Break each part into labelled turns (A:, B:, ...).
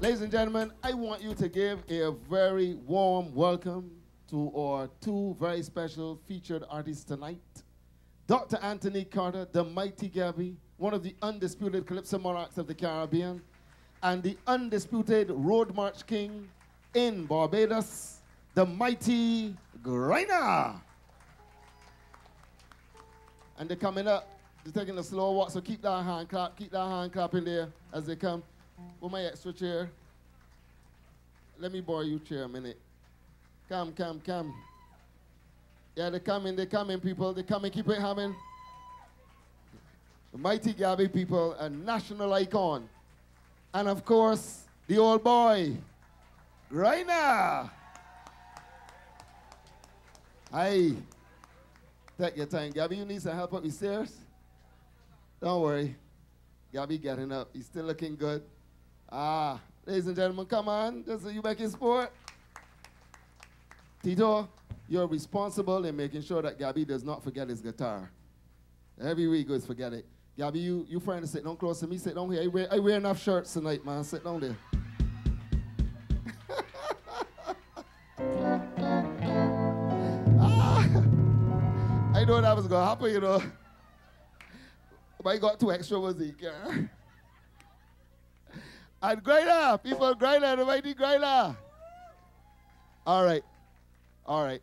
A: Ladies and gentlemen, I want you to give a very warm welcome to our two very special featured artists tonight. Dr. Anthony Carter, the mighty Gabby, one of the undisputed Calypso monarchs of the Caribbean, and the undisputed Road March King in Barbados, the mighty Grynner. And they're coming up, they're taking a slow walk, so keep that hand clap, keep that hand clap in there as they come. My extra chair. Let me borrow your chair a minute. Come, come, come. Yeah, they're coming, they're coming, people. They're coming, keep it humming. The mighty Gabby people, a national icon. And of course, the old boy, Raina. Hey, take your time. Gabby, you need some help up the stairs? Don't worry. Gabby getting up. He's still looking good. Ah, ladies and gentlemen, come on. This is in sport. Tito, you're responsible in making sure that Gabby does not forget his guitar. Every week goes forget it. Gabby, you, you friend to sit down close to me. Sit down here. I wear, I wear enough shirts tonight, man. Sit down there. ah, I know that was going to happen, you know. But I got two extra music. Yeah. And Grynner, people, Grynner, the mighty Grynner. All right, all right.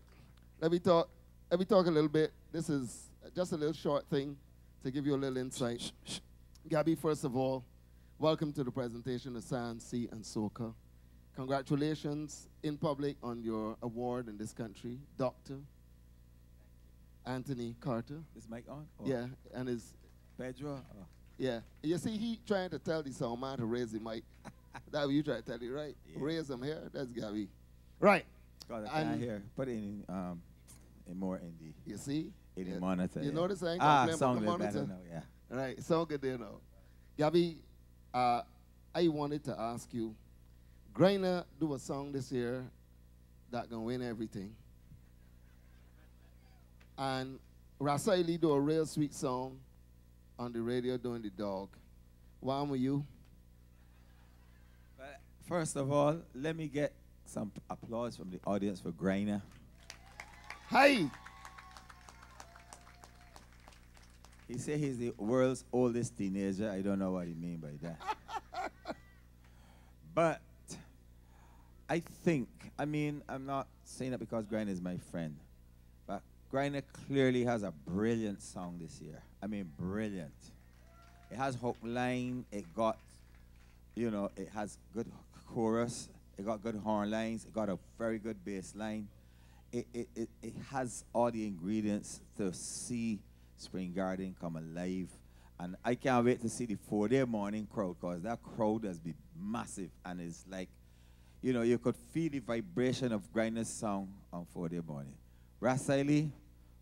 A: Let me talk. Let me talk a little bit. This is just a little short thing to give you a little insight. Gabby, first of all, welcome to the presentation of Sand, Sea, and Soca. Congratulations in public on your award in this country, Doctor Anthony Carter.
B: Is mic on? Or
A: Yeah, and his
B: Pedro? Oh.
A: Yeah. You see, he trying to tell the song man to raise the mic. that what you trying to tell you, right?
B: Yeah.
A: Raise him here. That's Gabby. Right.
B: God, I can't
A: And-
B: hear. Put it in, um, in more in the,
A: You see?
B: in
A: Yeah.
B: monitor.
A: You
B: yeah.
A: notice I ain't
B: Ah,
A: about
B: sound
A: the monitor?
B: now, yeah.
A: Right. Sound good there now. Gabby, uh, I wanted to ask you, Grynner do a song this year that gonna win everything. And Rasaili do a real sweet song on the radio doing the dog. Why am you?
B: But first of all, let me get some applause from the audience for Grynner.
A: Hey!
B: He said he's the world's oldest teenager. I don't know what he mean by that. but I think, I mean, I'm not saying that because Grynner is my friend, but Grynner clearly has a brilliant song this year. I mean, brilliant. It has hook line. It got, you know, it has good chorus. It got good horn lines. It got a very good bass line. It, it, it, it has all the ingredients to see Spring Garden come alive. And I can't wait to see the four day morning crowd because that crowd has been massive and it's like, you know, you could feel the vibration of Grynner's song on four day morning.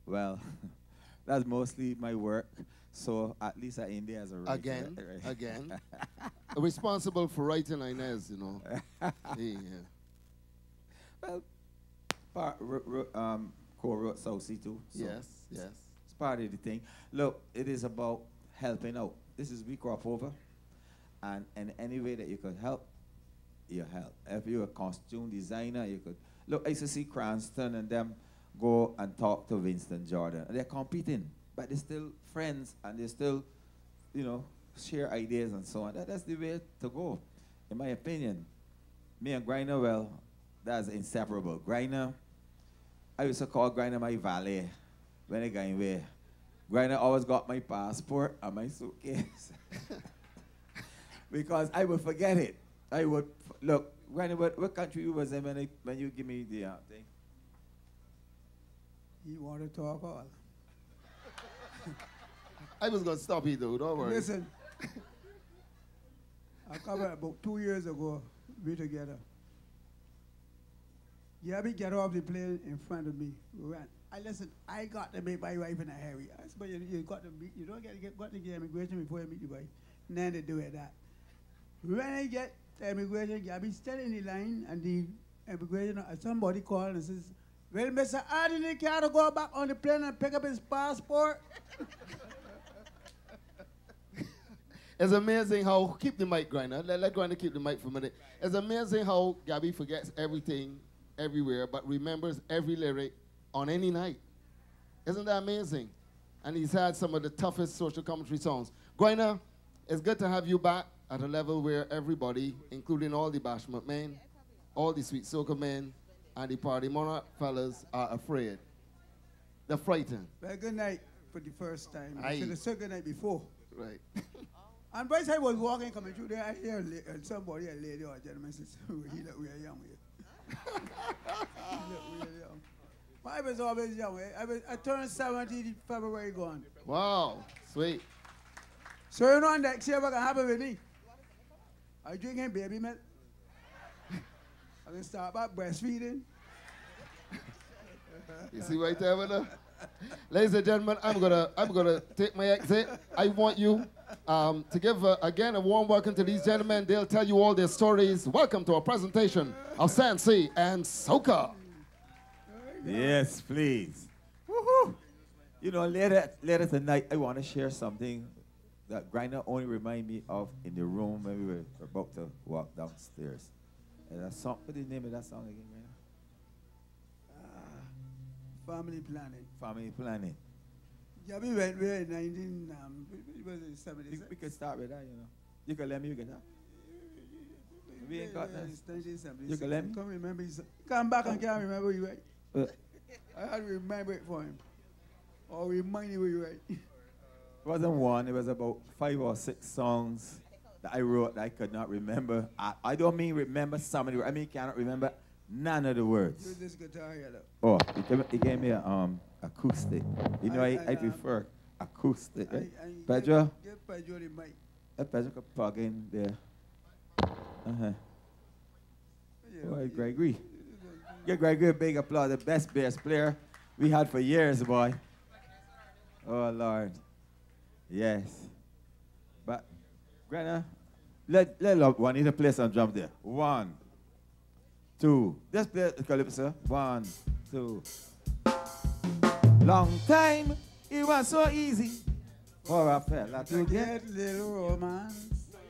B: Well, that's mostly my work. So at least I'm in there as a writer.
A: Again,
B: right?
A: again. Responsible for writing Inez, you know. yeah.
B: Well, part, um, co-wrote South Sea too. so
A: Yes, yes.
B: It's part of the thing. Look, it is about helping out. This is We Crop Over. And in any way that you could help, you help. If you're a costume designer, you could. Look, I used to see Cranston and them go and talk to Winston Jordan. And they're competing, but they're still friends and they still, you know, share ideas and so on. That, that's the way to go, in my opinion. Me and Grynner, well, that's inseparable. Grynner, I used to call Grynner my valet when I got away. Grynner always got my passport and my suitcase. because I would forget it. I would, look, Grynner, what, what country you was in when, I, when you give me the uh, thing?
C: You want to talk all?
A: I was gonna stop you though, don't worry.
C: Listen, I come back about two years ago, we together. Gabby get off the plane in front of me. We. I listen, I got to meet my wife in a hurry. I said, but you, you got to meet, you don't get, get got to get immigration before you meet your wife. Then they do it that. When I get to immigration, Gabby standing in the line and the immigration, uh, somebody called and says, well, Mr. Anthony can't care to go back on the plane and pick up his passport.
A: It's amazing how keep the mic, Grynner. Let, let Grynner keep the mic for a minute. It's amazing how Gabby forgets everything, everywhere, but remembers every lyric on any night. Isn't that amazing? And he's had some of the toughest social commentary songs. Grynner, it's good to have you back at a level where everybody, including all the bashment men, all the sweet soca men, and the party monarch fellas are afraid. They're frightened.
C: Well, good night for the first time. I should have said good night before.
A: Right.
C: And by the time I was walking, coming through there, I hear a somebody, a lady or a gentleman says, he look real young here. he look real young. But I was always young. eh? I, was, I turned 70 February gone.
A: wow. Sweet.
C: So you know next year what can happen with me? I drinking baby milk. I can start by breastfeeding.
A: You see right there with her? Ladies and gentlemen, I'm gonna I'm gonna take my exit. I want you um, to give uh, again a warm welcome to these gentlemen. They'll tell you all their stories. Welcome to our presentation of Sand Sea and Soca.
B: Yes, please. Woohoo! You know, later, later tonight, I want to share something that Grynner only remind me of in the room when we were about to walk downstairs. And that song, what is the name of that song again, Grynner?
C: Family planning.
B: Family Planning.
C: Yeah, we went there in 19, um, it was in
B: We,
C: 76.
B: we could start with that, you know. You can let me, you can that. We ain't got that. You can let me?
C: Can't remember his, come back and can't remember you right.
B: Uh,
C: I had to remember it for him. Or remind you where you right.
B: It wasn't one, it was about five or six songs that I wrote that I could not remember. I, I don't mean remember some of the words, I mean cannot remember none of the words.
C: Use this guitar here, look.
B: Oh, he gave, me- he gave me a um, acoustic. You know, I,
C: I-
B: I,
C: I, um,
B: prefer acoustic, right?
C: I- I-
B: Pedro,
C: Give, give Pedro the mic.
B: uh, Pedro could plug in there. Uh-huh.
C: Yeah,
B: Boy,
C: yeah.
B: Gregory. Give Gregory a big applause, the best bass player we had for years, boy. Oh, Lord. Yes. But, Greta, let, let love to play some drums there. One, two. Just play the calypso. One, two. Long time, it was so easy for a fella to
C: To
B: get.
C: get little romance.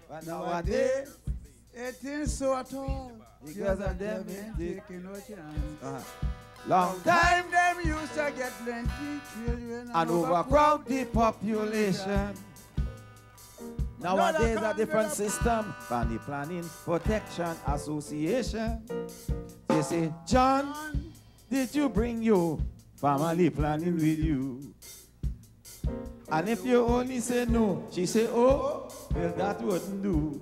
B: But
C: Nowadays, it ain't so at all.
B: Because of them,
C: ain't taking no chance.
B: uh-huh. long time,
C: them used to get plenty children
B: and overcrowd the population. Nowadays, a different system. Family Planning Protection Association. They say, John, did you bring your family planning with you? And if you only say no, she say, oh, well, that wouldn't do.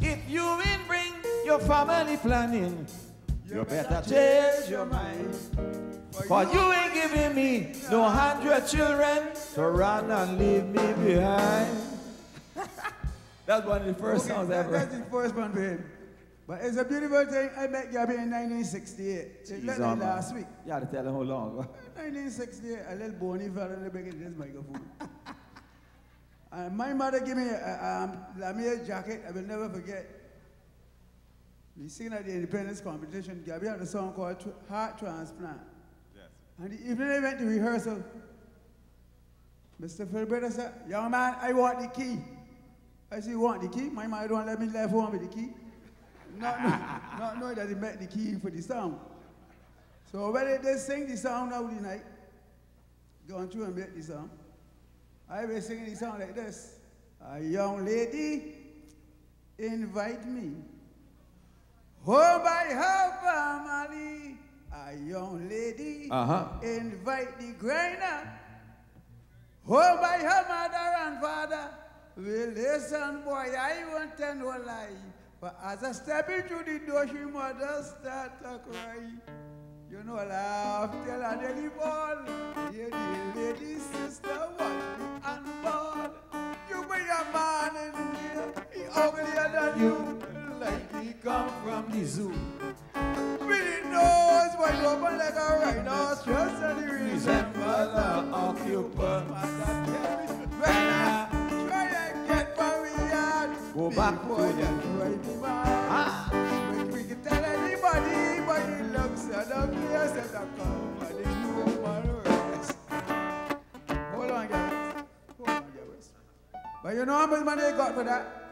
B: If you ain't bring your family planning, you better change your mind. For you ain't giving me no hundred children to run and leave me behind. That's one of the first
C: Okay,
B: songs
C: that-
B: ever.
C: That's the first one him. But it's a beautiful thing. I met Gabby in 1968. It
B: Jeez,
C: last week.
B: You had to tell him how long.
C: 1968, a little bony fella in the back of this microphone. and my mother gave me a, a um, Lamia jacket I will never forget. We sing at the independence competition. Gabby had a song called Heart Transplant. And the evening I went to rehearsal, Mr. Philbritter said, young man, I want the key. I said, you want the key? My mother don't let me left home with the key. Not, not knowing that he met the key for the song. So when they, they sing the song now the night, going through and make the song, I was singing the song like this. A young lady invite me home by her family. A young lady
B: Uh-huh.
C: invite the Grynner home by her mother and father. Well, listen, boy, I won't tell no lie. But as I step into the door, she mother start to cry. You know, laugh till I nearly fall. Hear the lady sister watch me and ball. You bring a man in here, he uglier than you, like he come from the zoo. Really knows why you open like a rhinoceros and he resemble the occupant. When I try and get me yard,
B: Go back
C: before you me mad.
B: Ah.
C: When we can tell anybody, but he looks at the place and the come and the human race. Hold on, guys. Hold on, guys. But you know how much money I got for that?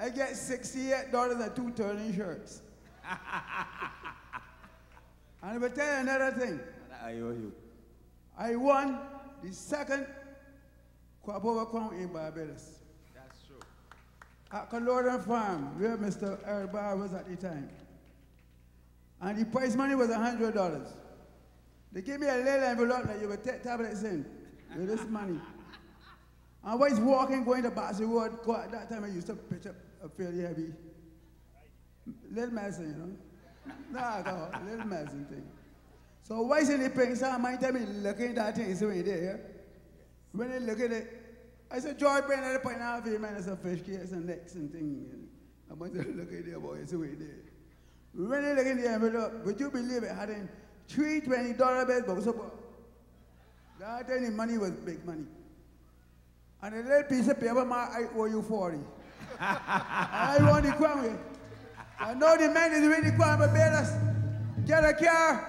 C: I get $68 and two turning shirts. and I will tell you another thing.
D: I owe you.
C: I won the second over crown in Barbados.
D: That's true.
C: At Culloden Farm, where Mr. Eric Barr was at the time. And the prize money was $100. They gave me a little envelope that you would take tablets in with this money. I was walking, going to Bassy Road. At that time, I used to pitch up a fairly heavy, little medicine, you know. Nah, go, little medicine thing. So why is in the pain? So my time me looking at that thing, so when there, when I look at it, I said, George Payne at the point half him and it's a fish case and necks and thing. I must look at there, boy, it's way there. When I look in the envelope, would you believe it had three twenty dollar bills, but so that the money was big money. And a little piece of paper, my I owe you 40. I want the crown with. I know the man is really but Barbados. Get a car,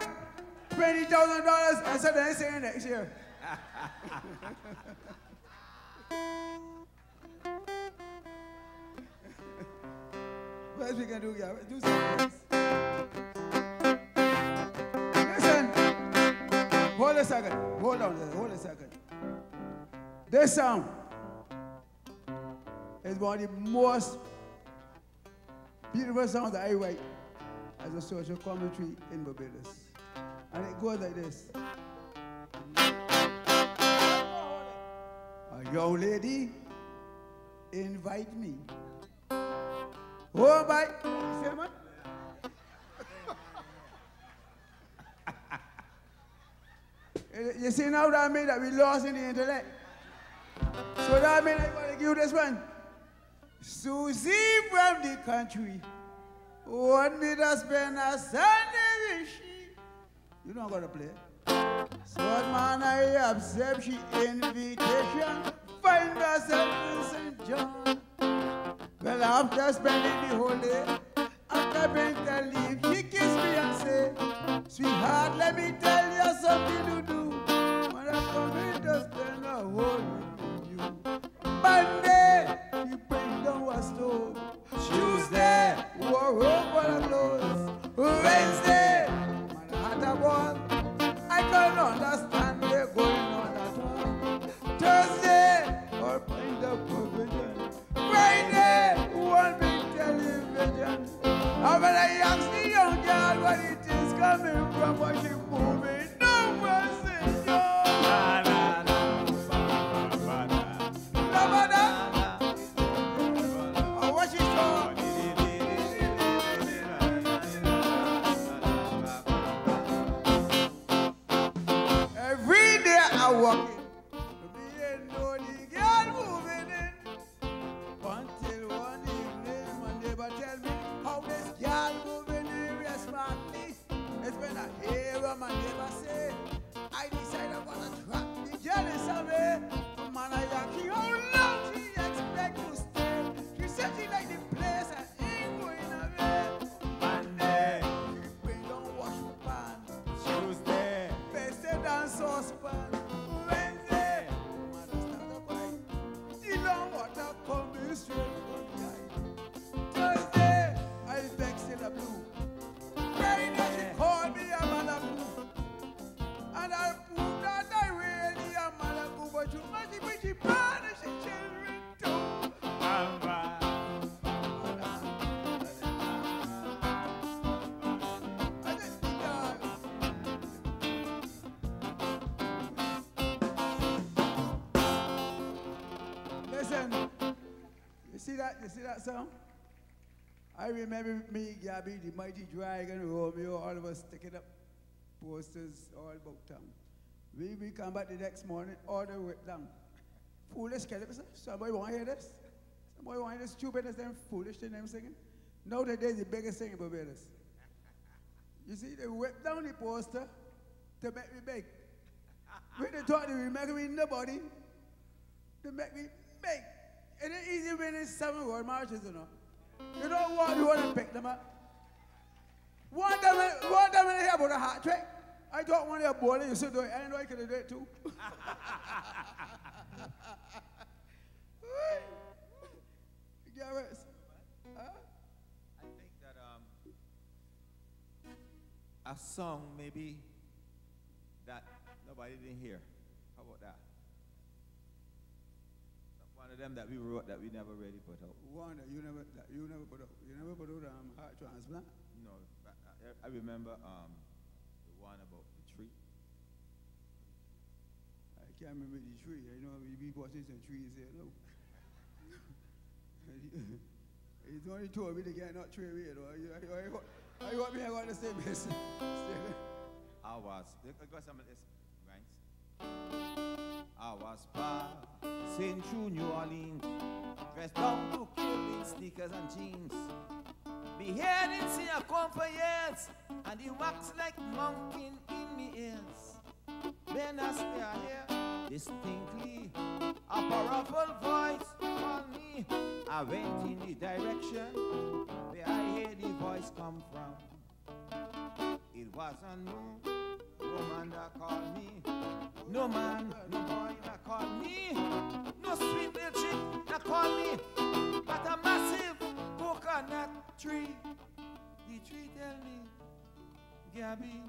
C: $20,000, I said, I say next year. what else we can do, yeah? Do something. Listen. Hold a second. Hold on. Hold a second. This song is one of the most beautiful songs that I write as a social commentary in Barbados. And it goes like this. A young lady invite me. Oh, my. You see now that mean that we lost in the intellect. So that mean I gotta give this one. Susie from the country. Me to spend a Sunday she. You know I'm gonna play. So man I accept she invitation. Find herself in St. John. Well after spending the whole day, after being to leave, she kissed me and say, Sweetheart, let me tell you something to do. When I come in to spend a whole with you. Monday, stove. Tuesday. Wednesday, a ball. I can understand going on home. Thursday. Friday, one big I ask the young girl what it is coming from, what she moving, see that? You that song? I remember me, Gabby, the mighty dragon, Romeo, all of us sticking up posters all about town. We, we come back the next morning, all the went down. Foolish Caleb, somebody want to hear this? Somebody want to hear this stupidness and foolish thing them singing? Nowadays, the biggest thing in Barbados. You see, they whip down the poster to make me big. When they thought they were making me nobody, they make me big. It ain't easy winning seven Road Marches, you know. You don't want you want to pick them up. Want them, want them in here about a hot trick. I don't want to bowling. You said, I know I can do it too. Garrett. Huh?
B: I think that um, a song maybe that nobody didn't hear. Of them that we wrote that we never really put out.
C: One that you never, that you never put out. You never put out um, heart transplant.
B: No, I, I- remember um, the one about the tree.
C: I can't remember the tree. I know we be watching some trees here. No. He's only told me to get not tree away. Though. I, I, I, I got me. I got the same.
B: I was, I got some of this, right? I was passing through New Orleans, dressed down to in sneakers and jeans. Beheading see a come for years, and he wax like mountain in me ears. Then I stare here distinctly, a powerful voice called me. I went in the direction where I heard the voice come from. It wasn't no woman that called me. No man, no boy that called me. No sweet little chick that call me. But a massive coconut tree. The tree tell me, Gabby,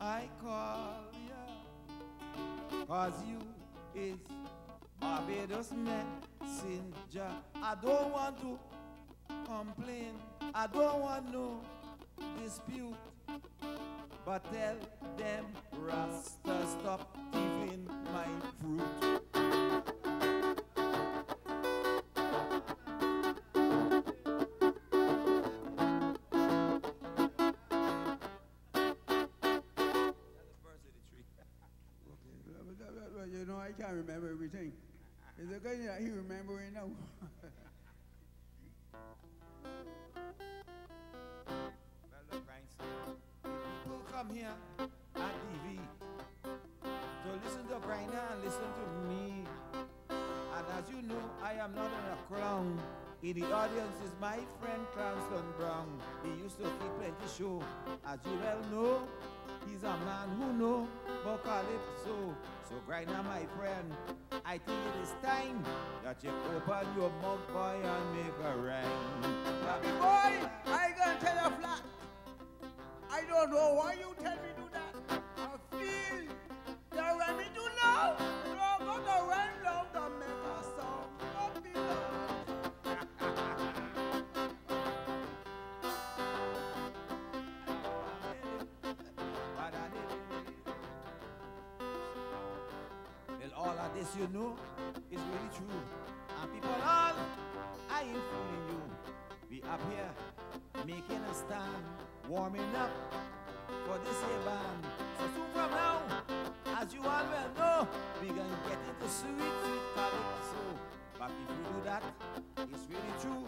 B: I call ya. Cause you is Barbados messenger. I don't want to complain. I don't want no dispute. But tell them Rasta stop thieving my fruit.
C: You know, I can't remember everything. It's a good that he remembering now.
B: come here at TV to listen to Grynner and listen to me. And as you know, I am not in a clown. In the audience is my friend Cranston Brown. He used to keep plenty show. As you well know, he's a man who know about calypso. So Grynner, my friend, I think it is time that you open your mouth, boy, and make a rhyme.
C: Bobby boy, don't oh, know why you tell me do that. I feel that when me do gonna run down to make a song. Don't be bad.
B: Well, all of this you know is really true. And people all, I ain't fooling you. We up here making a stand, warming up for this here band. So soon from now, as you all well know, we gonna get into sweet, sweet calypso. But if we do that, it's really true.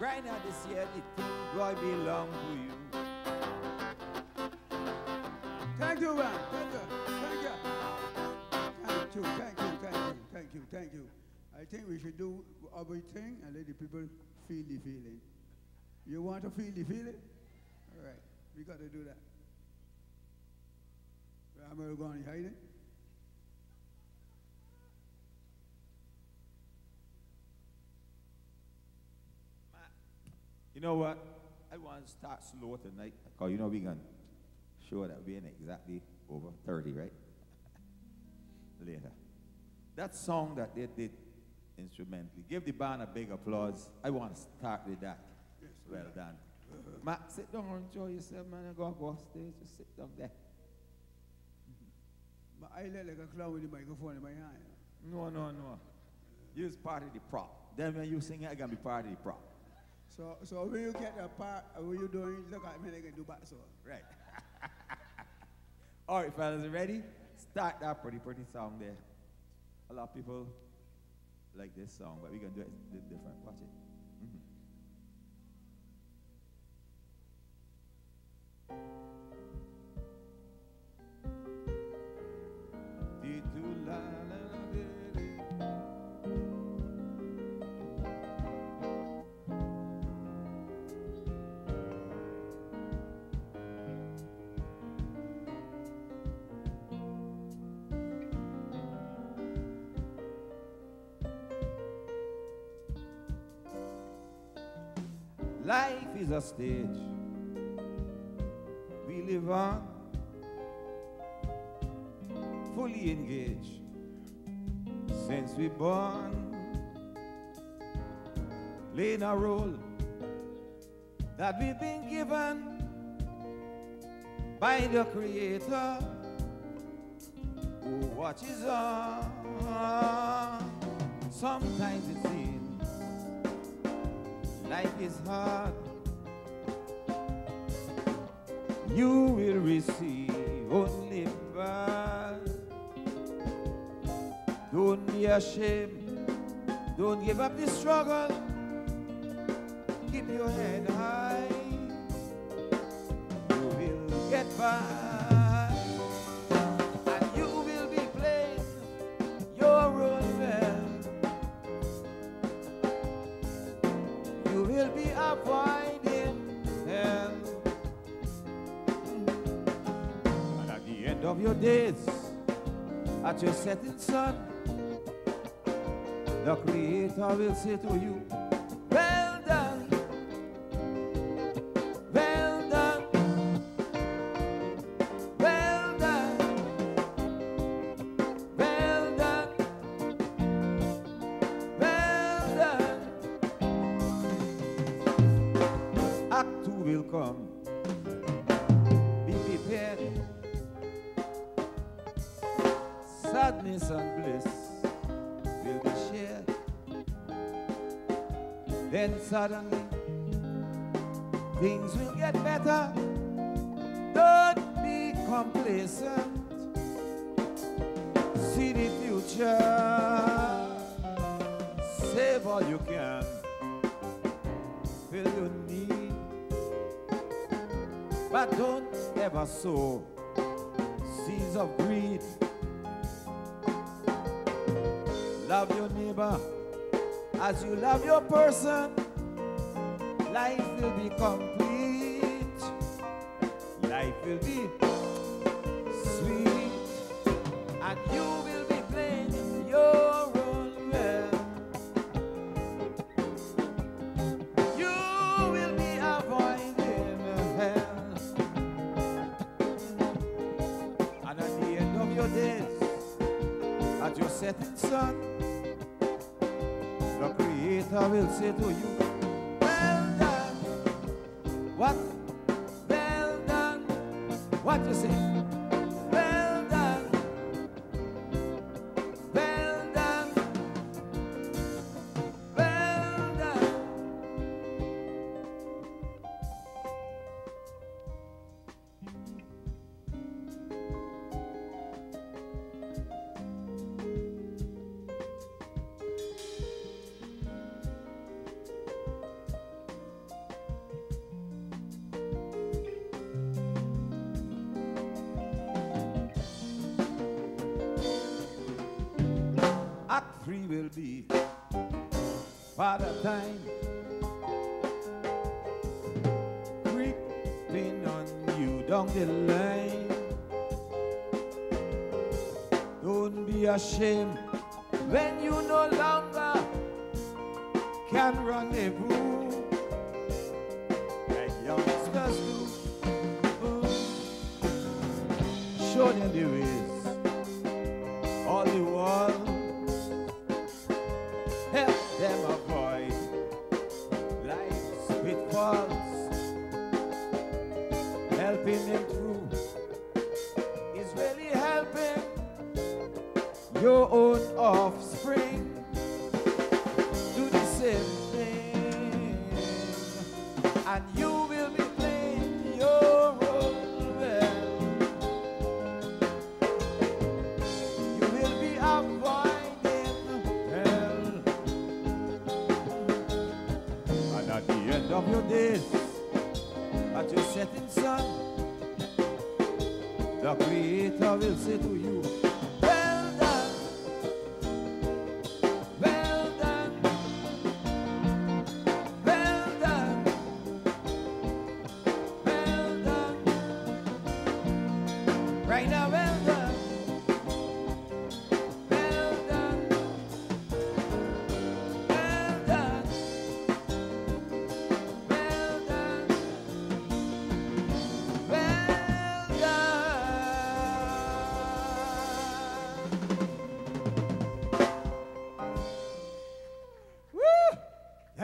B: Right now this year, the thing boy belong to you.
C: Thank you, man. Thank you. Thank you. Thank you. Thank you. Thank you. Thank you. Thank you. I think we should do everything and let the people feel the feeling. You want to feel the feeling? All right. We got to do that. Going to on hiding.
B: You know what? I want to start slow tonight. Because you know we can show that we're in exactly over 30, right? Later. That song that they did instrumentally. Give the band a big applause. I want to start with that.
C: Yes,
B: well done. Matt, sit down and enjoy yourself, man. And go go off stage. Just sit down there.
C: But I look like a clown with the microphone in my hand.
B: No, no, no. You's part of the prop. Then when you sing it, I can be part of the prop.
C: So, so when you get the part, uh, when you doing, look at me, they can do back so.
B: Right. All right, fellas, you ready? Start that pretty, pretty song there. A lot of people like this song, but we're going to do it different. Watch it. Mhm. Life a stage. We live on, fully engaged since we born, playing a role that we've been given by the Creator who watches on. Sometimes it seems life is hard. You will receive only bad. Don't be ashamed. Don't give up the struggle. Keep your head high. You will get by. Of your days, at your setting sun, the Creator will say to you, suddenly things will get better. Don't be complacent. See the future. Save all you can. Fill your need. But don't ever sow seeds of greed. Love your neighbor as you love your person. Life will be complete. Life will be sweet. And you will be playing your role well. You will be avoiding hell. And at the end of your days, at your setting sun, the Creator will say to you, What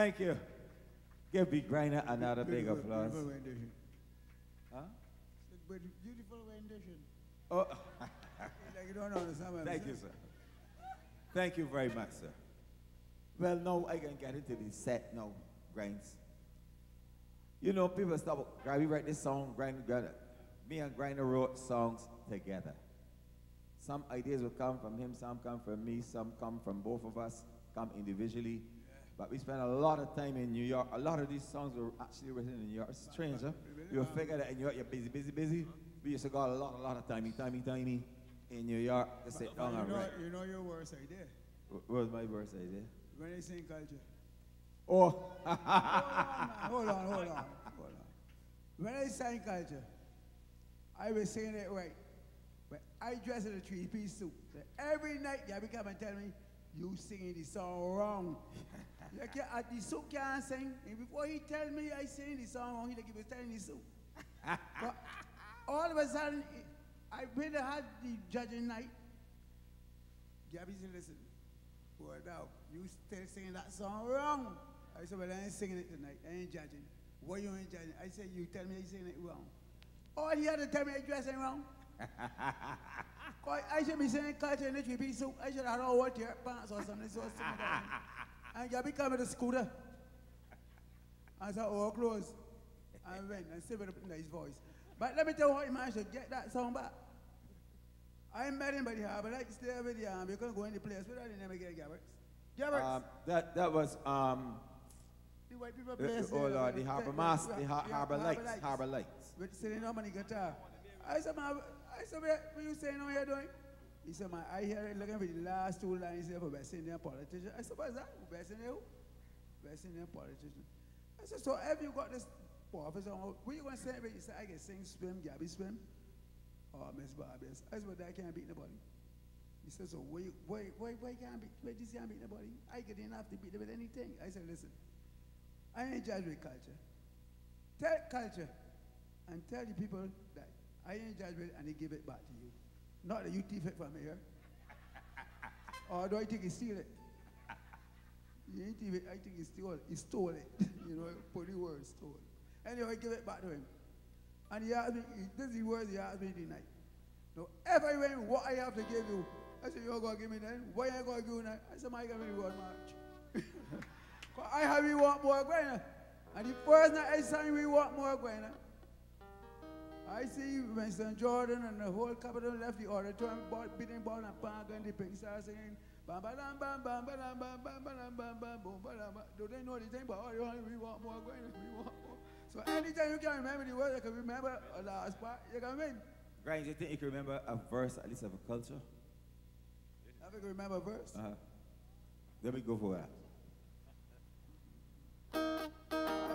B: Thank you. Give Big Grynner another big applause.
C: Beautiful rendition.
B: Huh?
C: Beautiful rendition.
B: Oh,
C: Like you don't understand I'm
B: thank you,
C: saying.
B: sir. Thank you very much, sir. Well, now I can get into the set now, Grinds. You know, people stop. We write this song, Grind, Grind. Me and Grynner wrote songs together. Some ideas will come from him, some come from me, some come from both of us, come individually. But we spent a lot of time in New York. A lot of these songs were actually written in New York. It's strange, huh? You figure that in New York you're busy, busy, busy. We used to go a lot, a lot of timey, timey, timey in New York to sit
C: But
B: down
C: you
B: and
C: know,
B: write.
C: you know your worst idea.
B: Wh- What was my verse idea?
C: When they sing culture.
B: Oh,
C: hold on, hold on, hold on, hold on. When I sing culture, I was saying it right. But I dress in a three-piece suit. So every night, y'all come and tell me, you singing the song wrong. Uh, the suit can't sing. And before he tell me I sing the song wrong, he like he was telling the suit. but all of a sudden, I really had the judging night. Gabby said, listen, boy, now, you still singing that song wrong. I said, well, I ain't singing it tonight. I ain't judging. Why you ain't judging? I said, you tell me you singing it wrong. All he had to tell me I dressing wrong. I should be saying culture in the three piece suit. I should have all what your pants or something. So I that. And Gabby come with a scooter. I said, oh, close. And went and still with a nice voice. But let me tell you how he managed to get that song back. I met him by the harbor, like stay with the army, you can go the place without the name of Gabbers. Gabbers.
B: um, that that was um,
C: the white people
B: eh,
C: place.
B: Eh,
C: oh
B: Lord, the harbor master, the har-
C: yeah,
B: harbor lights, harbor lights.
C: With sitting on money guitar. I said, man, I said, what what you saying oh, now you're doing? He said, man, I hear it looking for the last two lines here for West Indian politician. I said, what's that? West Indian who? West Indian politician. I said, so have you got this officer what you going to say? He said, I can sing, swim, Gabby swim. Oh, Miss Barbies. I said, but I can't beat nobody. He said, so why, why, why, why can't beat, why this can't beat nobody? I get enough to beat them with anything. I said, listen, I ain't judged with culture. Tell culture and tell the people that I ain't judged with it and they give it back to you. Not that you thief it from me, here. or do I think he steal it? You ain't it, I think he stole it. He stole it. you know, put the word stole. Anyway, I give it back to him. And he asked me, this is the words he asked me tonight. No, ever when what I have to give you, I said, you're going to give me then? Why you going to give me that? I said, my give me the word march. I have you want more going. And the first night I we want more going. I see Winston Jordan and the whole capital left the auditorium, ball, beating ball and pang and the pink star singing. Bam, bam, bam, bam, bam, bam, bam, bam, bam, bam, bam, bam, bam, boom, ba, dam, ba. Do they know the thing? But all oh, we want more, going, we want more. So anytime you can remember the words, you can remember a last part, you can win.
B: Right, do you think you can remember a verse, at least of a culture?
C: I think you remember a verse.
B: Uh-huh. Let me go for that.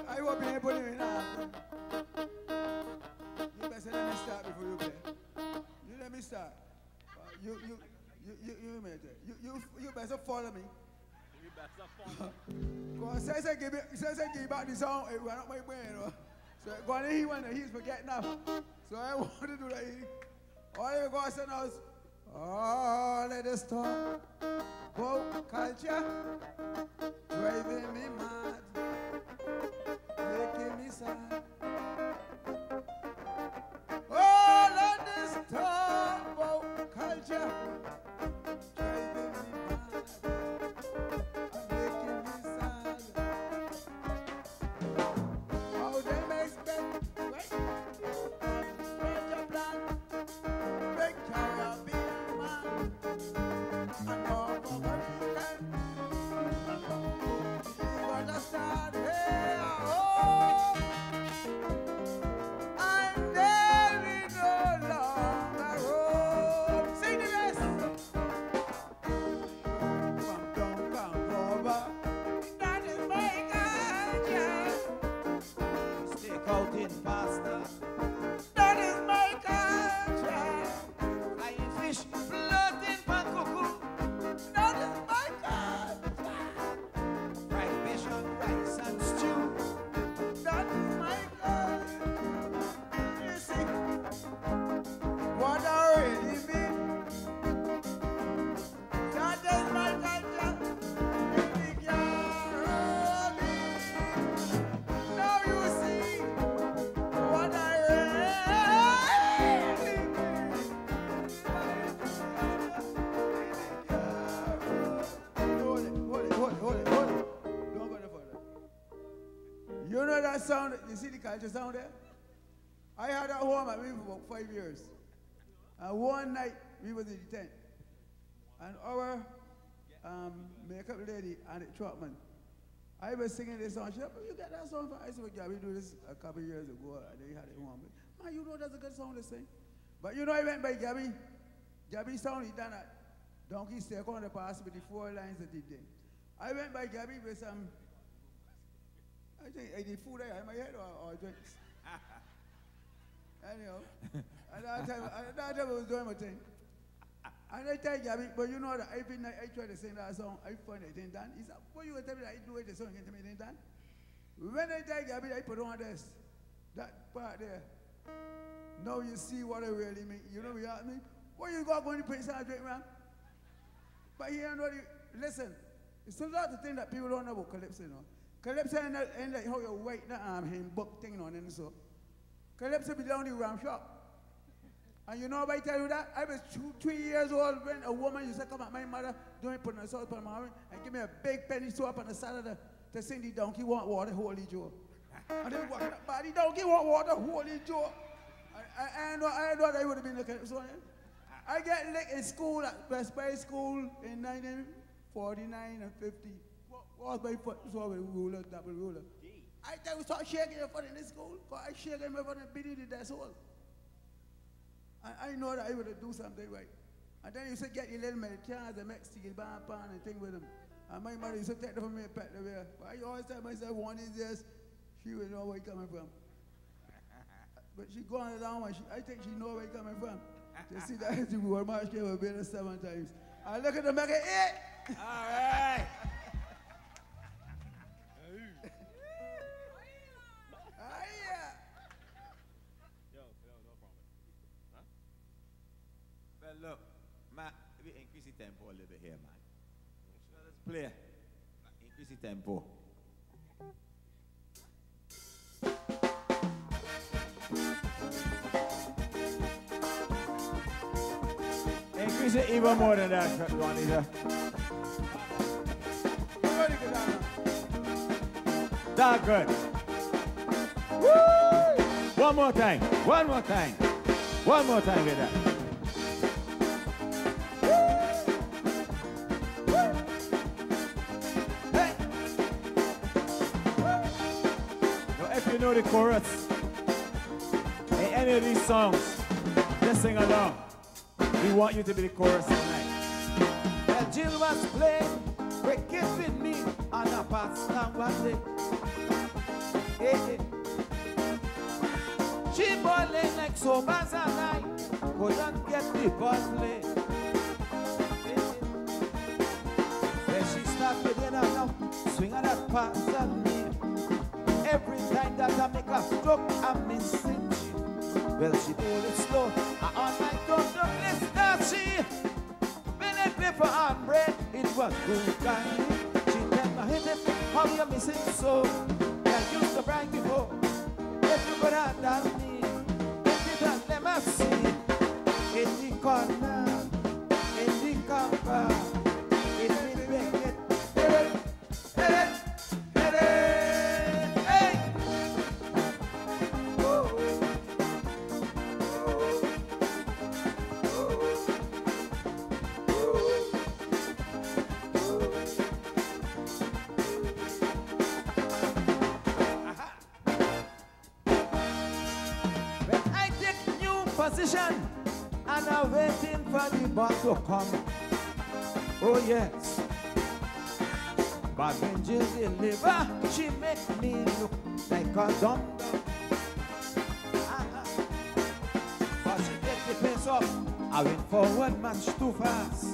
C: I will be able to me now. You let me start before you play. You let me start. You, you, you, you, you, mate, you, you, you better follow me. Because since I give, it, since say, give back the song, it went up my brain. You know? So go on, he went, he's forgetting now. So I want to do that. All you guys say now is, oh, let us talk about culture, driving me mad making me sad. That sound, you see the culture sound there? I had that home at me for about five years. And one night, we was in the tent. And our um, makeup lady, Annie Trotman, I was singing this song. She said, you get that song from? I said, yeah, we do this a couple years ago, and they had it home. Man, you know that's a good song to sing. But you know I went by Gabby. Gabby sound he done at Donkey Steak on the pass with the four lines that he did. I went by Gabby with some, I think, uh, the food I had in my head or, or drinks. Anyhow, at that time, at that time I was doing my thing. And I tell Gabby, but you know that every night I try to sing that song, I find it ain't done. He said, what you to tell me that I do it, the song, you tell me it ain't done? When I tell Gabby, I put on this, that part there. Now you see what I really mean. You know what you ask me? What you got going to put and drink, man? But here, the, listen, it's a lot of things that people don't know about Calypso, you know. Calypso ain't, ain't like how you wait the arm, him book thing on and so. Calypso be down the ram shop. And you know why I tell you that? I was two, three years old when a woman used to come at my mother doing put her salt on my arm and give me a big penny soap on the side of the to sing the donkey want water, holy Joe. and then walk that body donkey want water, holy Joe. I, I, I, know, I know they would have been looking at so I get licked in school at West Bay School in 1949 and 50. Was my foot? So with ruler, double ruler. I tell you, start shaking your foot in this school. Because I shake my foot and beat it in that soul. I, I know that I would do something right. And then you said get your little Mediterranean, the Mexican bar pan and thing with them. And my mother used to take them from me and pet them there. But I always tell myself, one is this, she will know where you're coming from. but she gone down and she, I think she know where you're coming from. You see that she wore march came have been seven times. I look at the it eight.
B: All right. look, man, we increase the tempo a little bit here, man. Let's play. Increase the tempo. Increase it even more than that, Juanita. That good. Woo! One more time. One more time. One more time with that. Know the chorus in any of these songs, just sing along. We want you to be the chorus tonight. Well, Jill was playing cricket with me on a past time one day. Hey, hey. She balling like so as a night. Couldn't get the ball play. Hey, hey. Then she started in her now, swinging that pass that I make a stroke, I'm missing. Well, she pulled it slow. I on my tongue, don't listen she. When I play for Andre, it was good kind. She tell me, hit it, how you missing so? I used to brag before. If you could have done me, if you done me see. In the corner, in the cover, went forward much too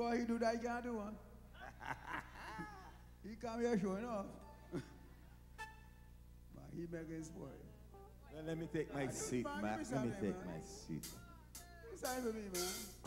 C: Because he do that, he can't do one. he come here showing off. but he making spoil.
D: Well, let me take my seat, Mac. Let me take my seat.
C: It's time to be, man.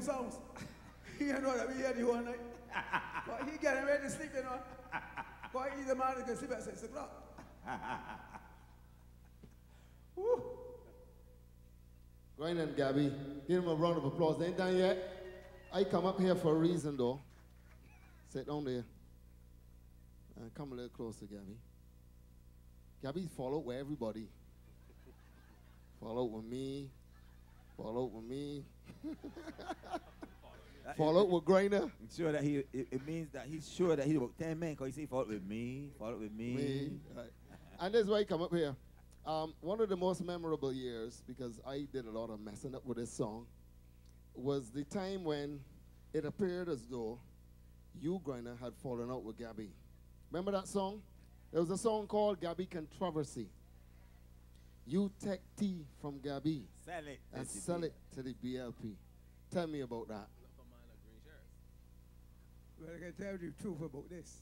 C: Two songs. he don't know that we hear the whole night. but he getting ready to sleep, you know. But he's the man that can sleep at six o'clock. Woo.
A: Going and Gabby, give him a round of applause. They ain't done yet. I come up here for a reason, though. Sit down there. And come a little closer, Gabby. Gabby, follow out with everybody. follow with me. Follow with me. Fall out with
D: Grynner. Sure that he, it, it means that he's sure that he's about 10 men because he say, fought with me, fought with me.
A: Me. Right. And that's why I come up here. Um, one of the most memorable years, because I did a lot of messing up with this song, was the time when it appeared as though you, Grynner, had fallen out with Gabby. Remember that song? There was a song called Gabby Controversy. You take tea from Gabby
D: Sell it.
A: and
D: SGP.
A: sell it to the BLP. Tell me about that.
C: Well, I can tell you the truth about this.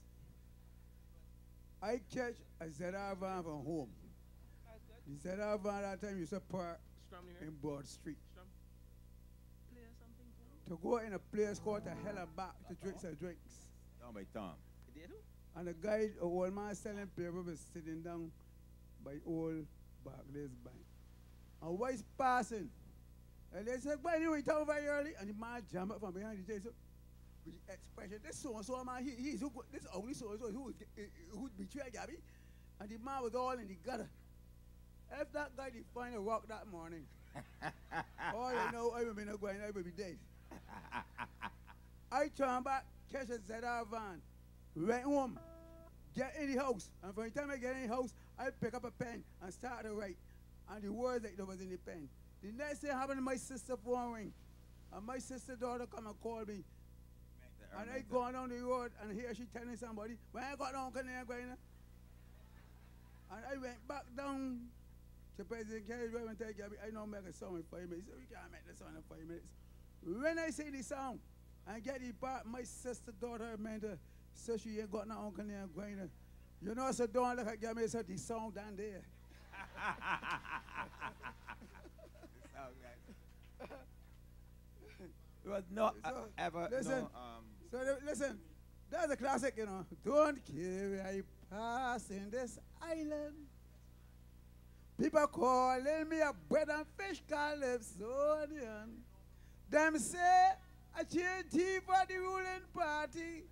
C: I catch a ZR van from home. The ZR van that time used to park in Broad Street. To go in a place called the Hella Back to drink some drinks.
D: Down by Tom.
C: And the guy, a old man selling paper was sitting down by old Barclays Bank. And passing. And they said, you wait over here early? And the man jumped up from behind the table. With the expression, this so and so man, he, he's who, this only so and so who would, who would betray Gabby. And the man was all in the gutter. If that guy did find a rock that morning, all I know, I would be not going, I would be dead. I turn back, catch a ZR van, went home, get in the house, and from the time I get in the house, I pick up a pen and start to write. And the words that was in the pen. The next thing happened, my sister phone ring. And my sister daughter come and call me. And I go down the road and here she telling somebody, when I got down, can I go in? And I went back down to President Kennedy Drive and tell Gabby, I know make a song in five minutes. He said, we can't make the song in five minutes. When I say the song and get the part, my sister daughter mentor, so she ain't got no uncle named Grynner. You know, I said, don't look at Gabby, said, the song down there.
D: It was not
C: So,
D: ever
C: listen.
D: no, um,
C: So the- listen, that's a classic, you know. Don't care I pass in this island. People calling me a bread and fish Calypsonian. Them say I change tea for the ruling party.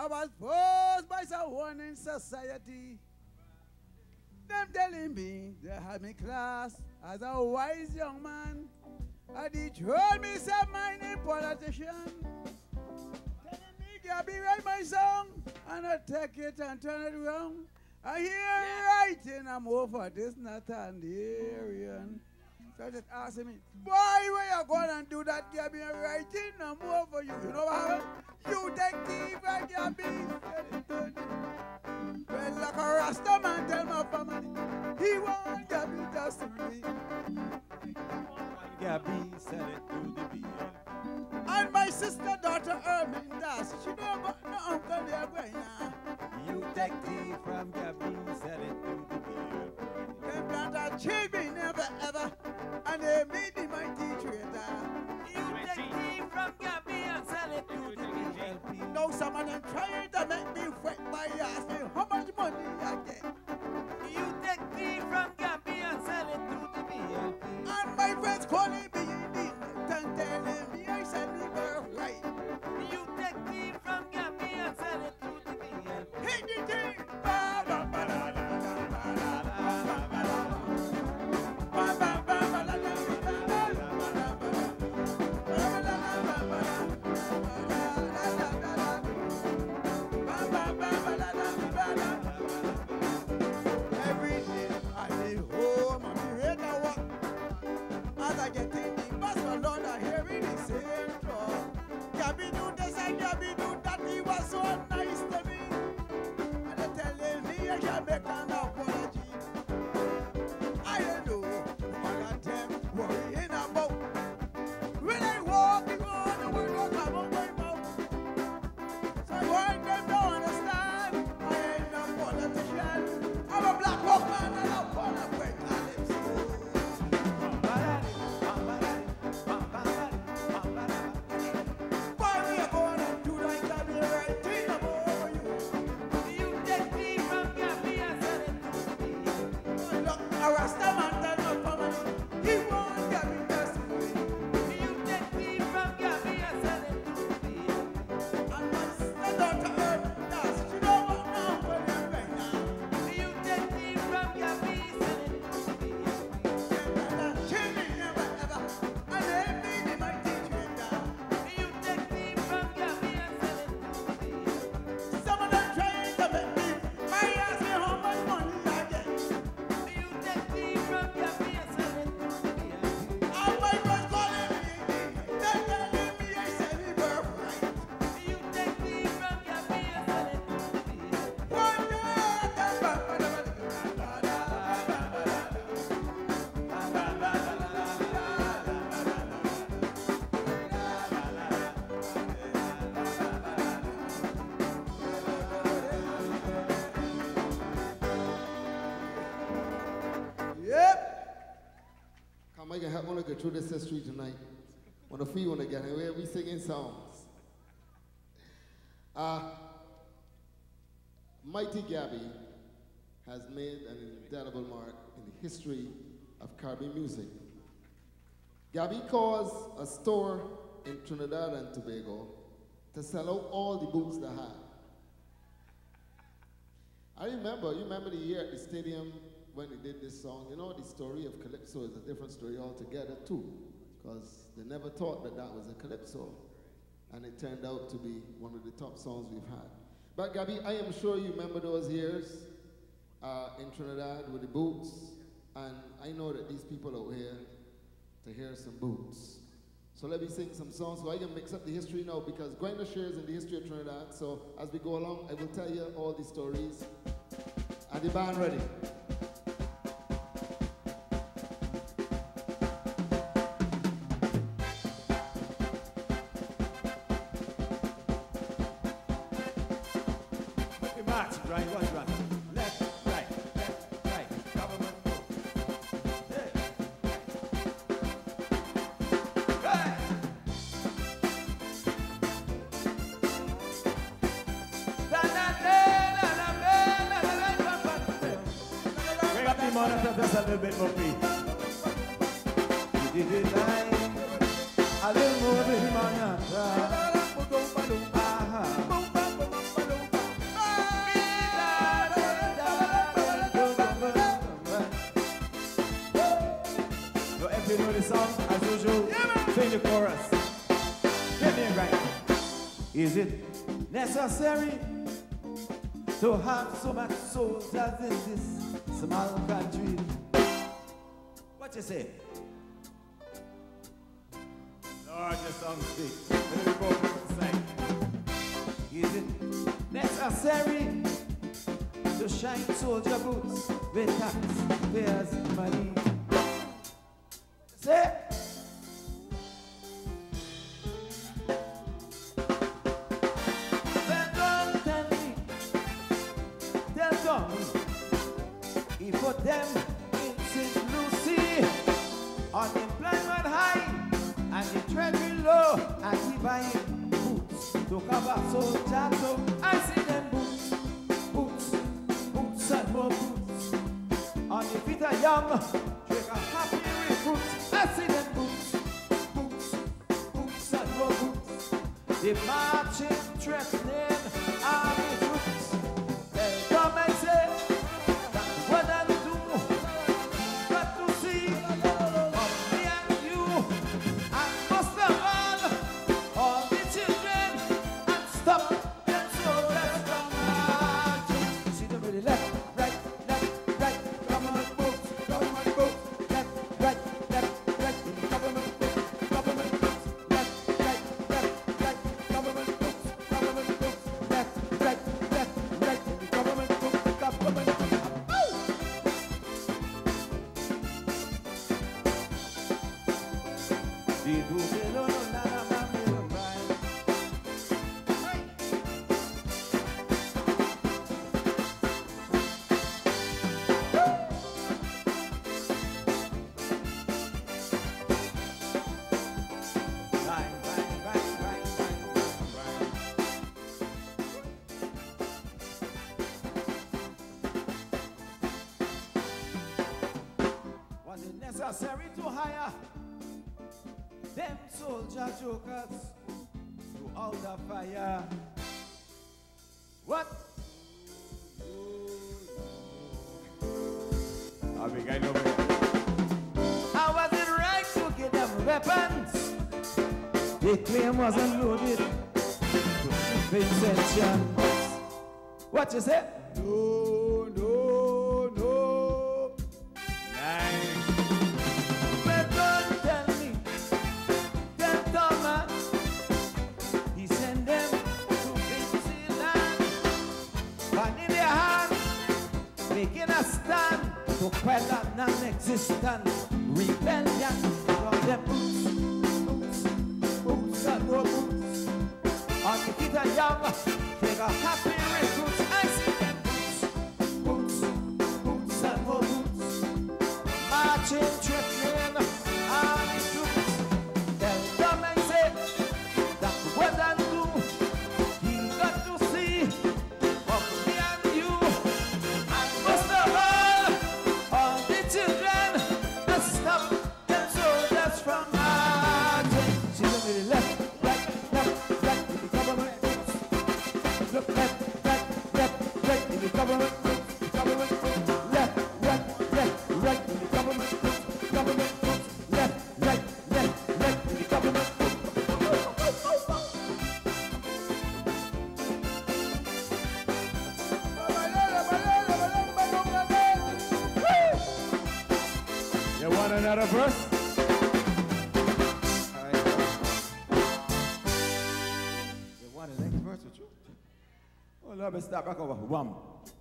C: I was forced by someone in society. Them telling me they had me class as a wise young man. And they told me some mining politician. Telling me, be write my song. And I take it and turn it around. I hear writing, I'm over this Nathanielian. So I just asking me, boy, where you going and do that, Gabby, and writing? I'm over you. You know what happened? You take Gabby. said it to me. Well, like a Rasta man tell my family, he want Gabby just to be.
D: Gabby sell it to the BL.
C: And my sister daughter Ermindas, she don't got no uncle there going now.
D: You take tea from Gabby, sell it to the BL.
C: Them plant never ever, and they made the mighty trader.
B: You take tea from Gabby and sell it to the
A: through this history tonight. Wanna feel wanna get away, we singing songs. Uh, Mighty Gabby has made an indelible mark in the history of Caribbean music. Gabby caused a store in Trinidad and Tobago to sell out all the boots they had. I remember, you remember the year at the stadium when they did this song? You know, the story of Calypso is a different story altogether, too, because they never thought that that was a Calypso. And it turned out to be one of the top songs we've had. But, Gabby, I am sure you remember those years uh, in Trinidad with the boots. And I know that these people out here to hear some boots. So let me sing some songs so I can mix up the history now because Grynner shares in the history of Trinidad. So as we go along, I will tell you all the stories. Are the band ready?
B: Necessary to have so much soldiers in this small country? What you say? Lord, your song speak. Let me go sing. Is it necessary to shine soldier boots with taxpayers' money? Was it necessary to hire them soldier jokers to out the fire? What? I think I know How was it right to get them weapons? The claim wasn't loaded to shoot Vincent What you say?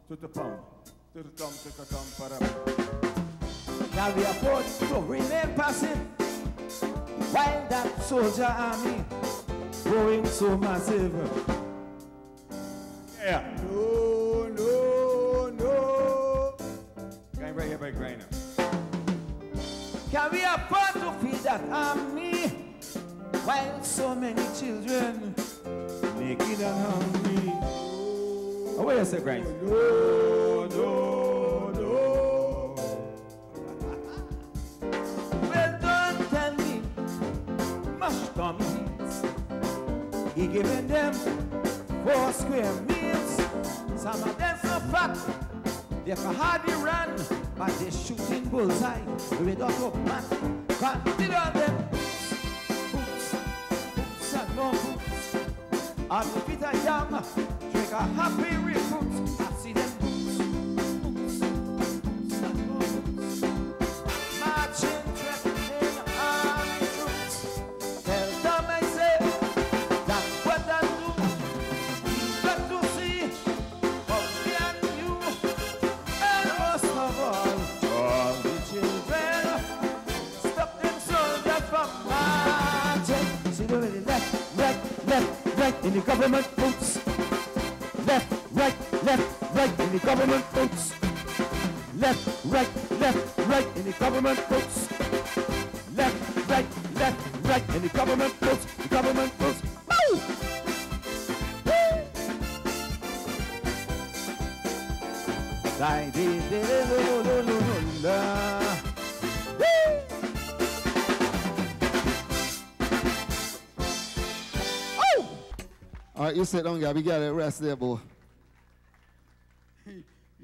B: Now we afford to remain passive while that soldier army growing so massive. Yeah.
C: No, no, no.
B: Going right here by Grynner. Can we afford to feed that army while so many children naked and hungry? Oh, what you say, Grynner? No, no, no. well, don't tell me mush dummies. He giving them four square meals. Some of them so fat, they can hardly run, but they shooting bullseye without a man. Consider them boots, boots and no boots. And Peter Young drink a happy recruit. I see them boots, boots, boots boots. Marching, threatening army troops. Tell them I say that's what I do. Got to see me and you, and most of all, all the children, stop them soldiers from marching. See the way they left, right, left, right in the government government votes. Left, right, left, right in the government votes. Left, right, left, right in the government votes. The government votes. Woo!
A: All right, you sit down, Gabby. Get it. rest there, boy.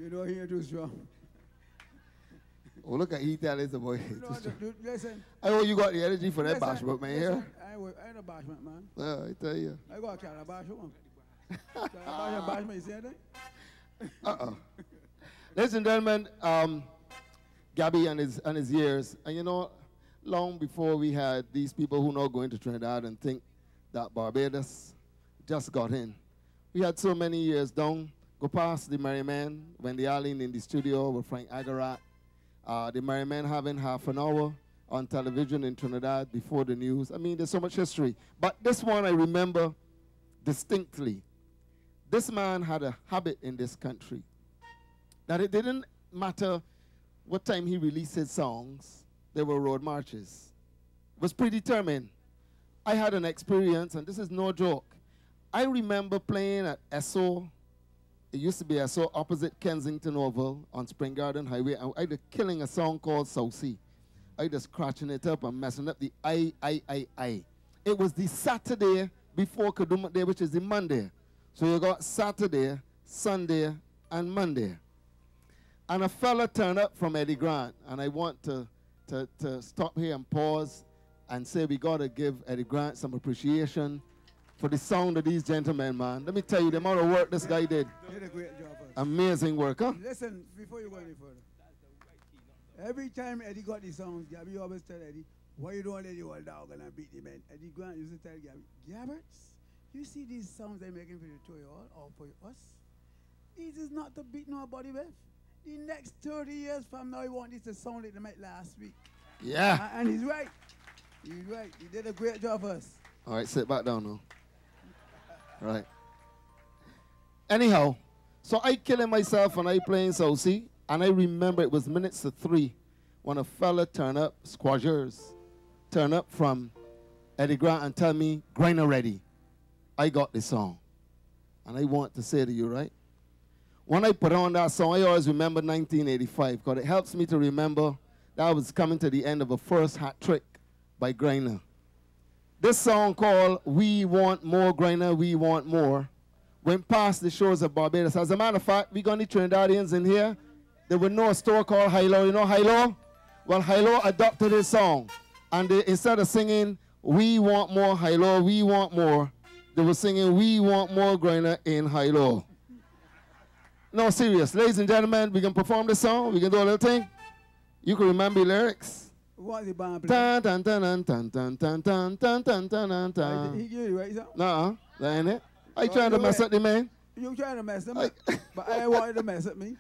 C: You don't hear too strong.
A: Oh, look at he tell the boy.
C: No, no, no, listen.
A: I know you got the energy for that
C: listen,
A: bashment, man.
C: listen, I, ain't a bashment, man.
A: Yeah, I tell you.
C: I got a carry a bashment. Bashment, you see that?
A: Ladies and gentlemen, um, Gabby and his and his years, and you know, long before we had these people who now go into Trinidad and think that Barbados just got in. We had so many years down, go past the Merrymen when they are in, in the studio with Frank Agarat. Uh, the Merrymen having half an hour on television in Trinidad before the news. I mean, there's so much history. But this one I remember distinctly. This man had a habit in this country that it didn't matter what time he released his songs, there were road marches. It was predetermined. I had an experience, and this is no joke. I remember playing at Esso. It used to be Esso opposite Kensington Oval on Spring Garden Highway. and I was killing a song called Saucy. I just scratching it up and messing up the I, I, I, I. It was the Saturday before Kadooment Day, which is the Monday. So you got Saturday, Sunday, and Monday. And a fella turned up from Eddie Grant, and I want to, to, to stop here and pause and say we got to give Eddie Grant some appreciation for the sound of these gentlemen, man. Let me tell you the amount of work this guy did.
C: Did a great job.
A: Amazing work, huh?
C: Listen, before you go any further. Every time Eddie got these songs, Gabby always tell Eddie, why you don't let the old dog and beat the man? Eddie Grant used to tell Gabby, Gabberts, you see these songs they're making for the two you all or for us? This is not to beat nobody with. The next 30 years from now, he want this to sound like they made last week.
A: Yeah.
C: A- and he's right. He's right. He did a great job for us.
A: All right, sit back down now. Right. Anyhow, so I killing myself and I playing Saucy, and I remember it was minutes to three when a fella turn up, squashers, turn up from Eddie Grant and tell me, Grynner ready. I got this song. And I want to say to you, right? When I put on that song, I always remember 1985 because it helps me to remember that I was coming to the end of a first hat trick by Grynner. This song called We Want More Grynner, We Want More went past the shores of Barbados. As a matter of fact, we got any Trinidadians in here. There was no store called Hilo. You know Hilo? Well, Hilo adopted his song. And they, instead of singing, We Want More Hilo, We Want More, they were singing, We Want More Grynner in Hilo. No, serious. Ladies and gentlemen, we can perform the song. We can do a little thing. You can remember the lyrics.
C: What's the band play?
A: Tan tan tan tan tan tan tan tan tan tan tan
C: He give you right, sir?
A: That ain't it. I
C: Oh,
A: trying to mess up the man.
C: You trying to mess him up, but I ain't want you to mess up me.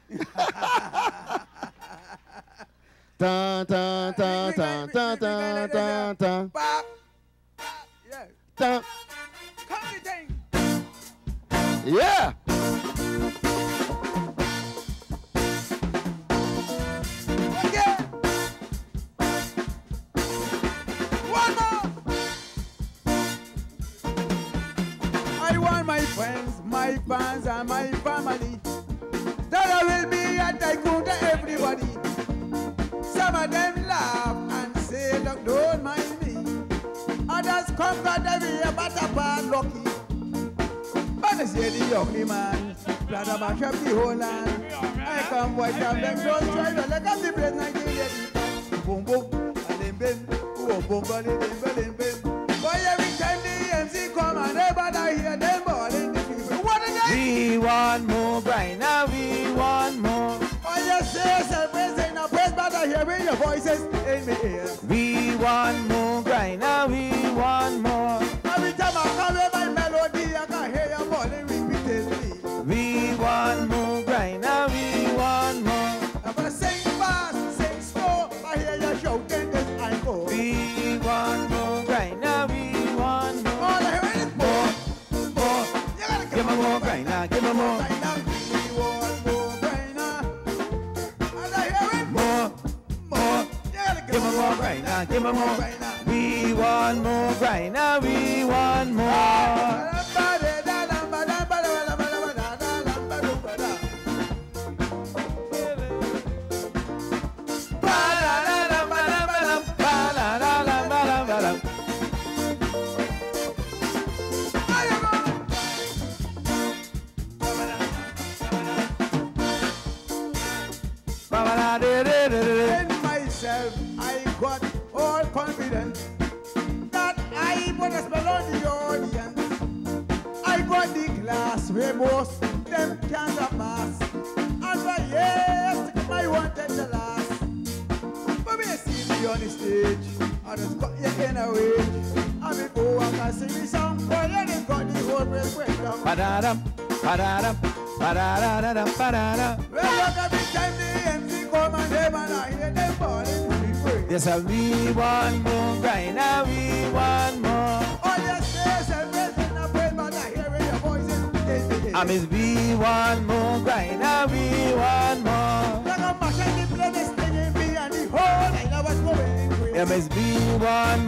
A: Tan tan tan tan tan tan tan tan
C: Bop. Yeah.
A: tan.
C: Come the thing.
A: Yeah.
C: Friends, my fans, and my family. That I will be a tycoon to everybody. Some of them laugh and say, look, don't mind me. Others come got them here, but bad lucky. But they say the ugly man, rather mash up the whole land. I come watch them, them don't try to look at the brain like they get Boom, boom, and then bim, oh, boom, boom, voices in my ears.
B: We want more, Grynner, we want more.
C: Every time I come with my melody, I can hear your balling repeatedly.
B: We want more, Grynner, we want more.
C: I'm gonna sing fast, sing slow, I hear you shouting this I go.
B: We want more, Grynner, we want more.
C: All I hear is more, more. You gotta
B: Give me more, Grynner, give me more.
C: now,
B: give a
C: move.
B: We want more right now, we want more. yes, and we want more, crying and we want more.
C: Oh yes, yes, and raising a prayer, but I hear your voices.
B: I miss we want more, crying and we want more.
C: Like a machine, the blood is stinging me and the whole night I was moving.
B: I miss we want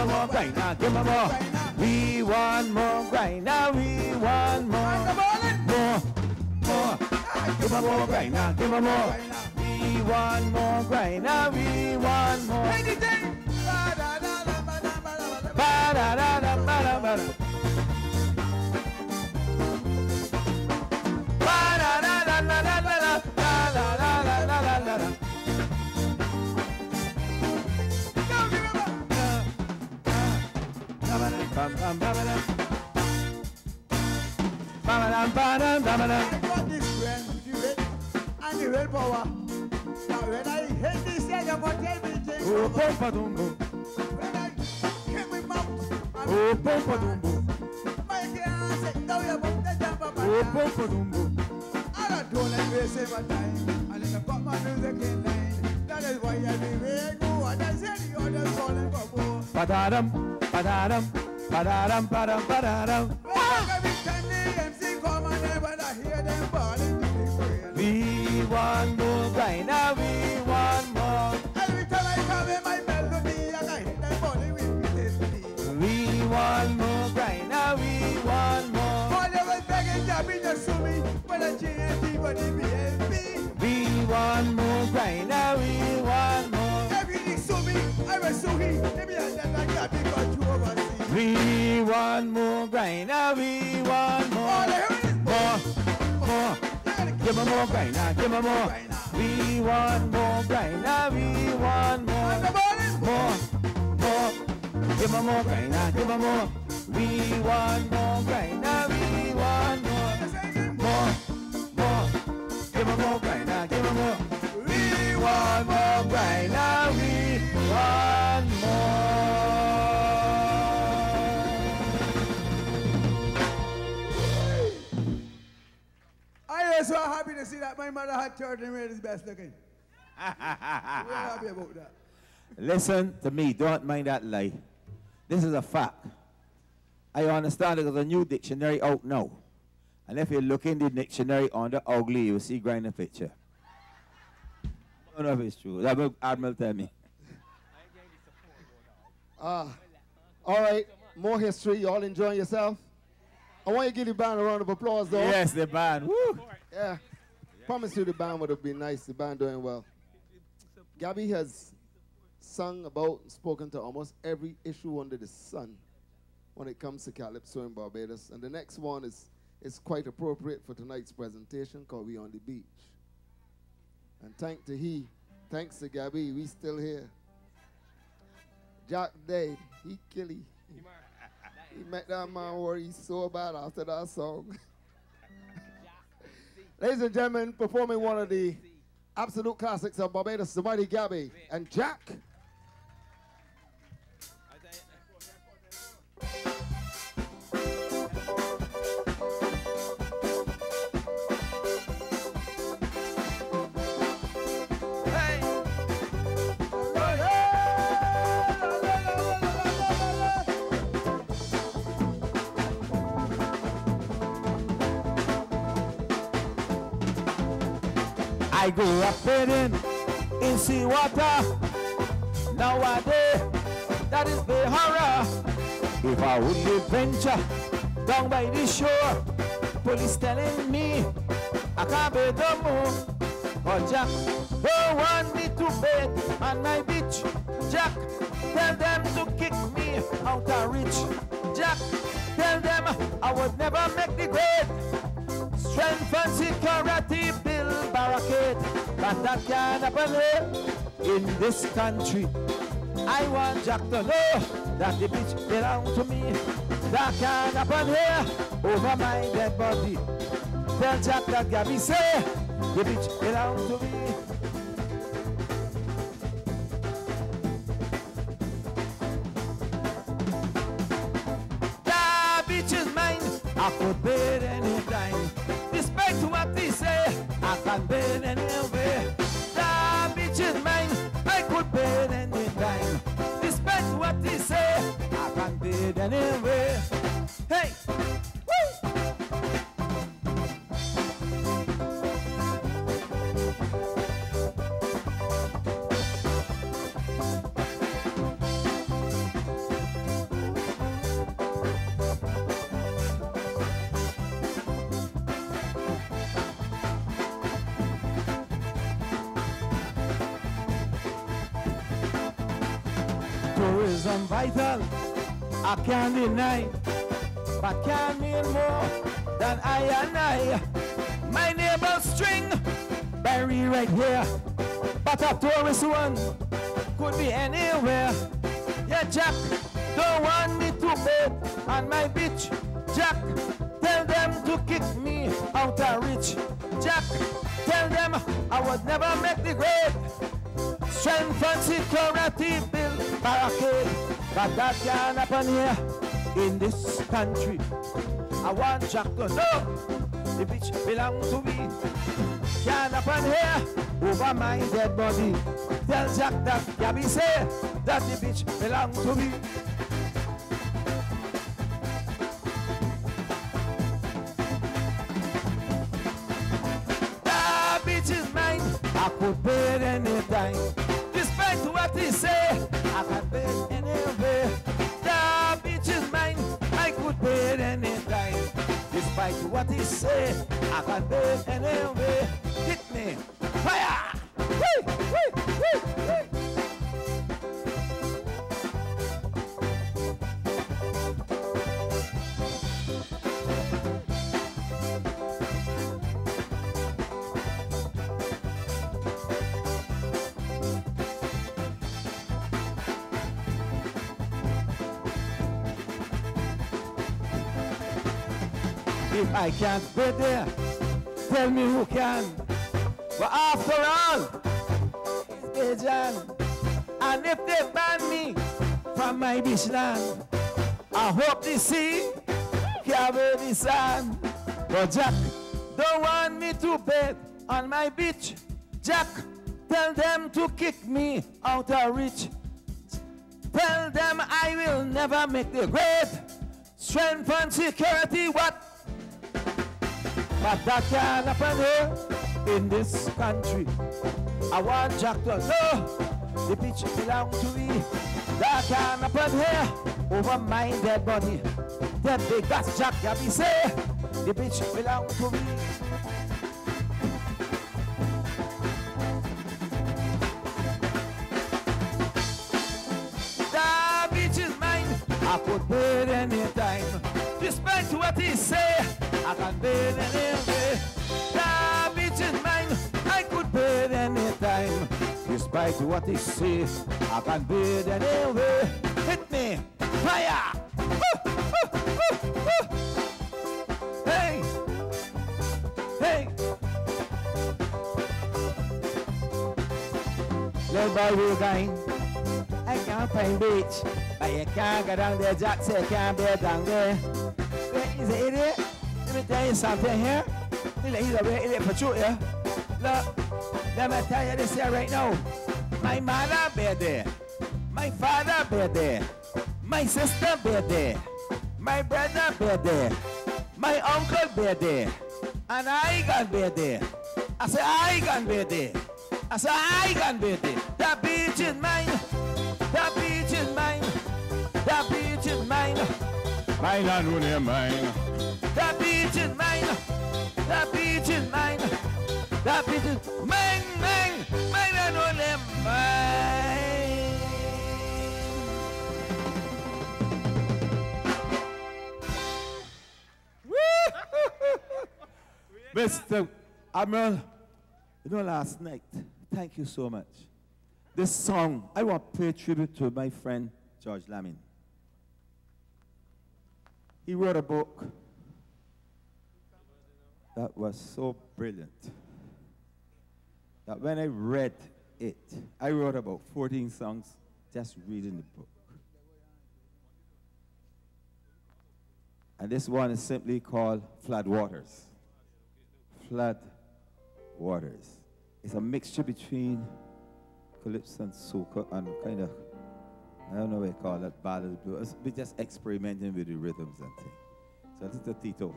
B: Give them more,
C: right
B: now, give them more. We want more, right now, we want more. More, more. Give them more, right now, give them more. We want more, right now, we want more.
C: dam dam dam
B: dam dam dam
C: dam got this brain with the red and the red power. When I hate this, I am going.
B: Oh, pompa dumbo.
C: When I hit oh, my mouth.
B: Oh, pompa dumbo.
C: My girl said, now you are going jump up.
B: Oh, pompa
C: dumbo. I don't like waste my. And then I put my music in line. That is why I be way. And I said, the other calling for more.
B: Padadam, padadam ba-da-dum.
C: Every time the MC come and I hear them praise.
B: We want more, Brian, ah, ah, ah, we want more.
C: Every time I come in my melody, I hear them balling with me.
B: We want more, Brian, we want more.
C: All they was begging Gabby to sue me when I GNT for the BNP.
B: We want more, Brian, we want more.
C: Didn't sue me, I will sue him. Maybe I Gabby got you overseas.
B: We want more, Brian, we want more.
C: I hear is
B: More, more. Give me more, Brian, give me more. We want more, Brian, we want more. More, more. Give me more Grynner, give me more. We want more Grynner, we want more. More, more. Give me more Grynner, give me more. We want more Grynner, we want more.
C: I am so happy to see that my mother had children and made his best looking. We're happy about that.
D: Listen to me, don't mind that lie. This is a fact. I understand that there's a new dictionary out now. And if you look in the dictionary on the ugly, you'll see Grynner picture. I don't know if it's true. That will Admiral tell me.
A: Ah, all right, more history. Y'all enjoying yourself? I want you to give the band a round of applause, though.
D: Yes, the band. Woo.
A: Yeah. Promise you the band would have been nice. The band doing well. Gabby has sung about and spoken to almost every issue under the sun when it comes to Calypso in Barbados. And the next one is, is quite appropriate for tonight's presentation called We on the Beach. And thank to he, thanks to Gabby, we still here. Jack Dear, he kill he. Make that man worry so bad after that song. Ladies and gentlemen, performing one of the absolute classics of Barbados, the mighty Gabby and Jack.
B: I grew up bathing in seawater. Nowadays, that is the horror. If I only venture down by the shore, police telling me I can't bathe no more. But Jack, don't want me to bathe on my beach. Jack, tell them to kick me out of reach. Jack, tell them I would never make the grade. Strength and security that can't happen in this country. I want Jack to know that the beach belongs to me. That can't happen here over my dead body. Tell Jack that Gabby say the beach belongs to me. Can't deny, but can mean more than I and I. My neighbor string, Barry right here, but a tourist one could be anywhere. Yeah, Jack, don't want me to bathe on my beach. Jack, tell them to kick me out of reach. Jack, tell them I would never make the grade. Strength and security. But that can't happen here in this country. I want Jack to know the beach belong to me. Can't happen here over my dead body. Tell Jack that Gabby say that the beach belong to me. What he say, I can bathe anywhere. Hit me. Fire! Woo! Woo! I can't be there, tell me who can. But after all, it's Bajan. And if they ban me from my beach land, I hope they see carry the sand. But Jack don't want me to bed on my beach. Jack, tell them to kick me out of reach. Tell them I will never make the grade. Strength and security, what? But that can't happen here in this country. I want Jack to know the beach belong to me. That can't happen here over my dead body. That big gas Jack, be say the beach belong to me. The beach is mine. I could bid anytime. Despite what he say, I can bid anyway. The beach is mine. I could bid anytime. Despite what he say, I can bid anyway. Hit me, fire. Hey, hey. Led by Will Gang. I can't find beach, but you can't go down there. Jack said can't be down there. Wait, he's an me tell something here. He's real idiot for truth, yeah. Look, let me tell you this here right now. My mother be there. My father be there. My sister be there. My brother be there. My uncle be there. And I can be there. I say I can be there. I say I can be there. That beach is mine. That beach is mine. That beach is mine.
E: Mine and only mine.
B: That beach is mine. That beach is mine. That beach is mine, mine, mine and only mine. Mr. Admiral, you know, last night, thank you so much. This song, I want to pay tribute to my friend George Lamming. He wrote a book that was so brilliant that when I read it, I wrote about 14 songs just reading the book. And this one is simply called Flood Waters. Flood Waters. It's a mixture between calypso and soca and kind of, I don't know what you call that, ballad blues. We're just experimenting with the rhythms and things. So this is the Tito.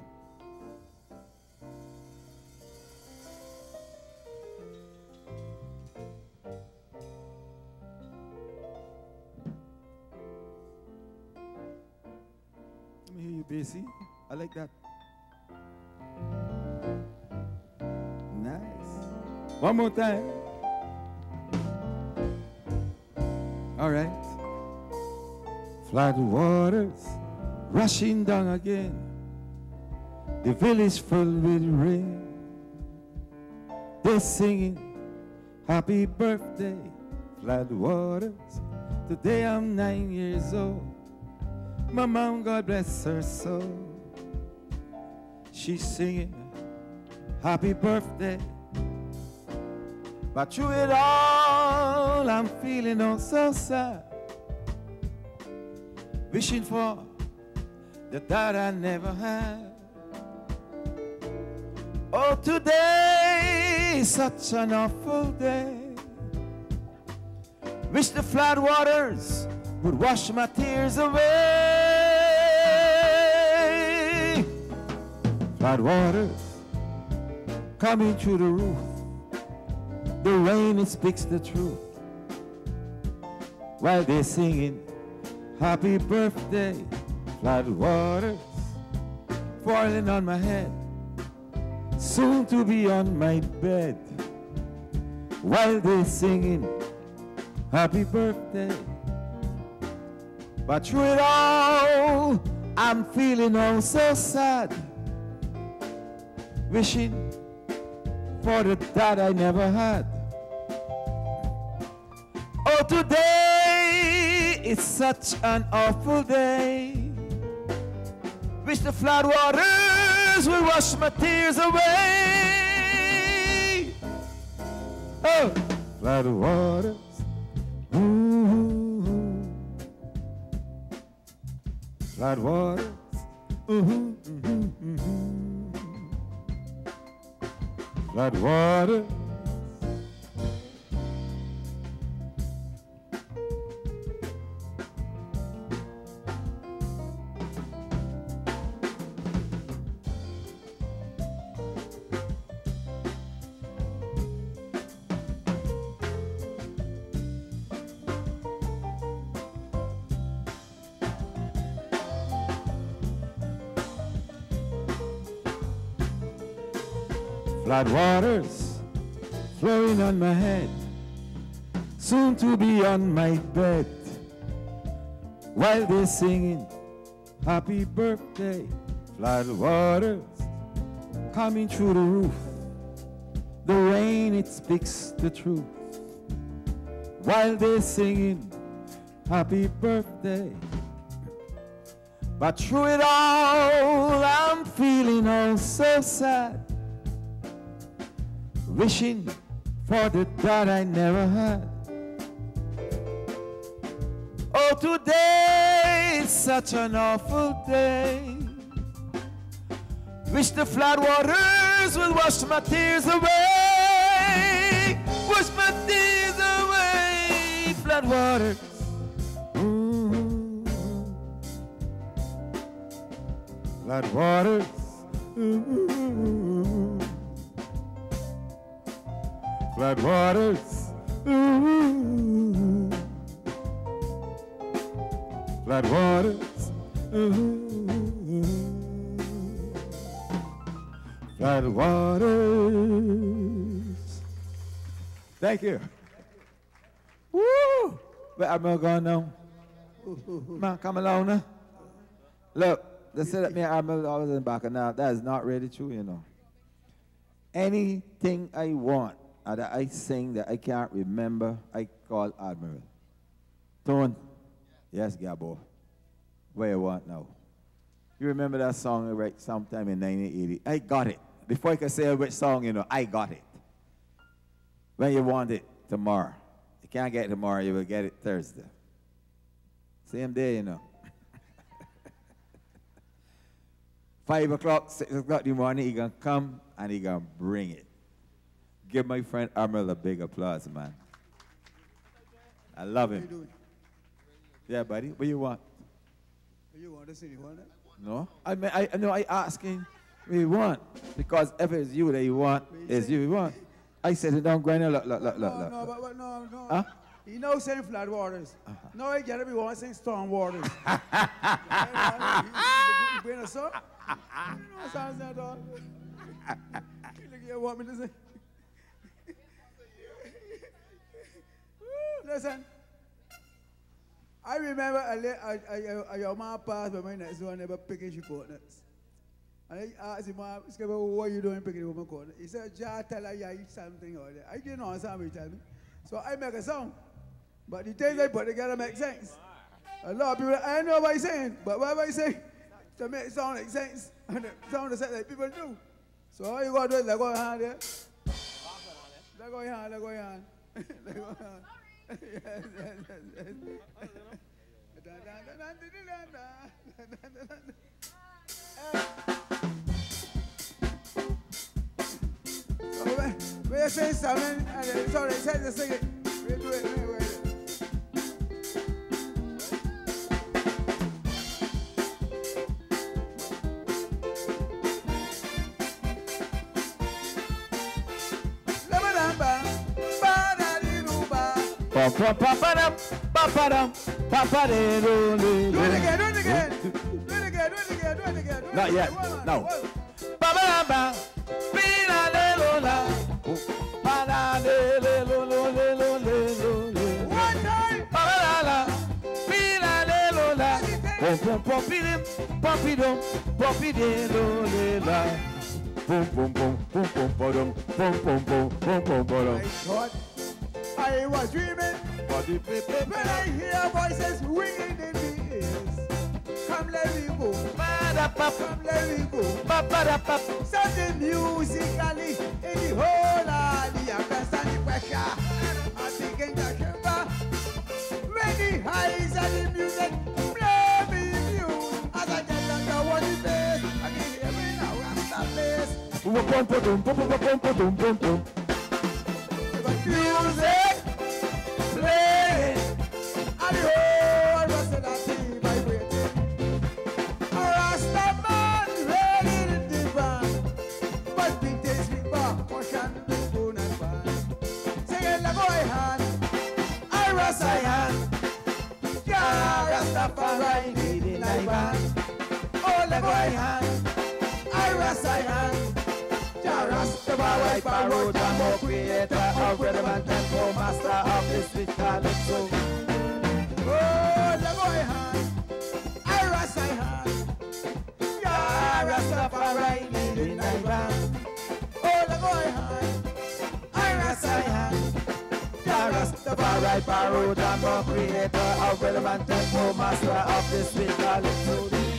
B: Basie. I like that. Nice. One more time. All right. Flood waters rushing down again. The village full with rain. They're singing happy birthday, flood waters. Today I'm nine years old. My mom, God bless her soul. She's singing happy birthday. But through it all, I'm feeling all so sad. Wishing for the that I never had. Oh, today is such an awful day. Wish the flood waters would wash my tears away. Flood waters coming through the roof. The rain it speaks the truth. While they're singing happy birthday, flood waters falling on my head, soon to be on my bed. While they're singing happy birthday. But through it all, I'm feeling oh so sad. Wishing for the that I never had. Oh, today is such an awful day. Wish the flood waters will wash my tears away. Oh, flood waters. Ooh. Flood waters. Ooh, agora é While they're singing, Happy birthday, flood waters coming through the roof. The rain, it speaks the truth. While they're singing, Happy birthday. But through it all, I'm feeling all so sad wishing for the that I never had. Today is such an awful day. Wish the flood waters will wash my tears away. Wash my tears away, flood waters. Ooh. Flood waters. Ooh flood waters. Ooh. Flood waters. Ooh. Mm-hmm. Flood waters. Thank you. Woo! Where am I going now? Man, come along now. Look, they said that me Admiral always in back, now that is not really true, you know. Anything I want, or that I sing that I can't remember, I call Admiral. Tone. Yes, Gabo. Where you want now? You remember that song wrote sometime in 1980? I got it. Before I can say which song, you know, I got it. When you want it tomorrow. You can't get it tomorrow, you will get it Thursday. Same day, you know. Five o'clock, six o'clock in the morning, he gonna come and he gonna bring it. Give my friend Admiral a big applause, man. I love
C: What
B: him. Yeah, buddy. What you want?
C: You want to see You want it?
B: No? I mean, I, know I asking what you want. Because if it's you that you want, it's you you want. I said it down, Granny. Look, look, look, look,
C: no,
B: look.
C: no, but, but no, no.
B: Huh?
C: He knows saying flood waters. Uh-huh. No, he get it. We want to sing storm waters. you bring a song? You know what sounds that all? Look, you want me to sing? Listen. I remember a, a, a, a, young man passed by my next door never picking his coconuts. And I asked him, "Ma, he said, what are you doing picking woman coconut? He said, Jah tell her you eat something or that. I didn't what he tell me. So I make a song. But the things I put together make sense. A lot of people, I don't know what he's saying, but whatever he's saying, to make it sound like sense, and it sound like people do. So all you gotta do is let go of your hand there. Let go of your hand, let go of your hand. let go of your hand. Yes, yes, yes, yes. When, when something and it's already said to sing it, we do it anyway.
B: Pum, pum, pum, ba-dum, ba-ba-dum, ba-ba-de-do, do,
C: Do it again, do it again. Do it again, do it again, do it again.
B: Not yet, no.
C: one.
B: Ba-ba-da-ba, be-la-le-lo-la, ba-da-le-le-lo-lo-le-lo-le-lo-le.
C: One time.
B: Ba-ba-la-la, be-la-le-lo-la, pum, pum, pum, be-dim, pum-be-dum, pum-be-de-lo-le-la. Boom, boom, boom, boom, boom, ba-dum, boom, boom, boom, boom, boom, ba-dum.
C: I thought I was dreaming when I hear voices ringing in the ears. Come let me go. Come let me go. Something musically in the whole of the the pressure. I begin to shiver. When the highs of the music play me mute. As I get the one the bass, I can hear me now rasta bass. Music rest hand, hand. Rastafari I band. Oh, the boy hand, a Rasta hand. Ja Rastafari parrot and more creator of rhythm and tempo, master of sweet calypso. Oh, the boy hand, a Rasta hand. Ja Rastafari leading I band. Oh, the boy hand, a Rasta hand. Ja Rastafari parrot and creator of and tempo, master of the sweet calypso.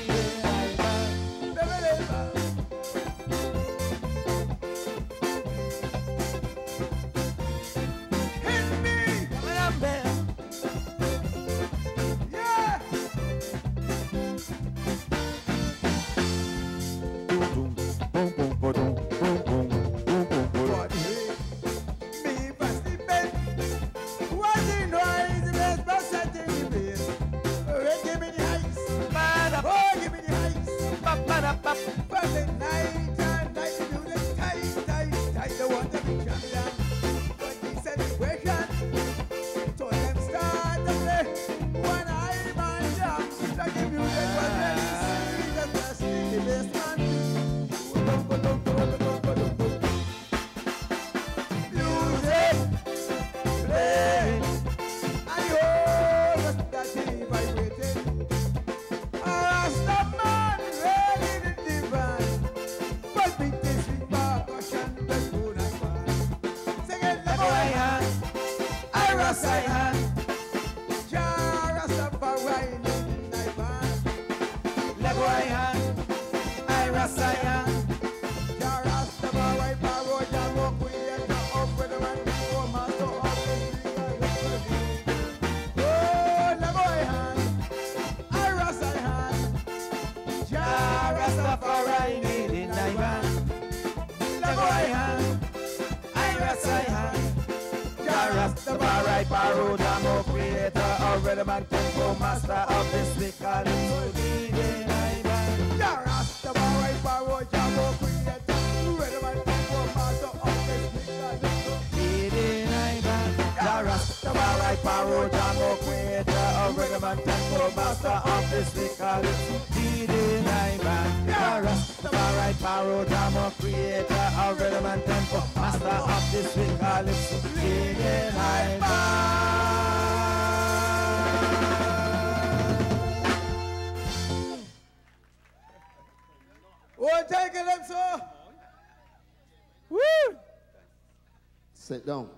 A: Sit down.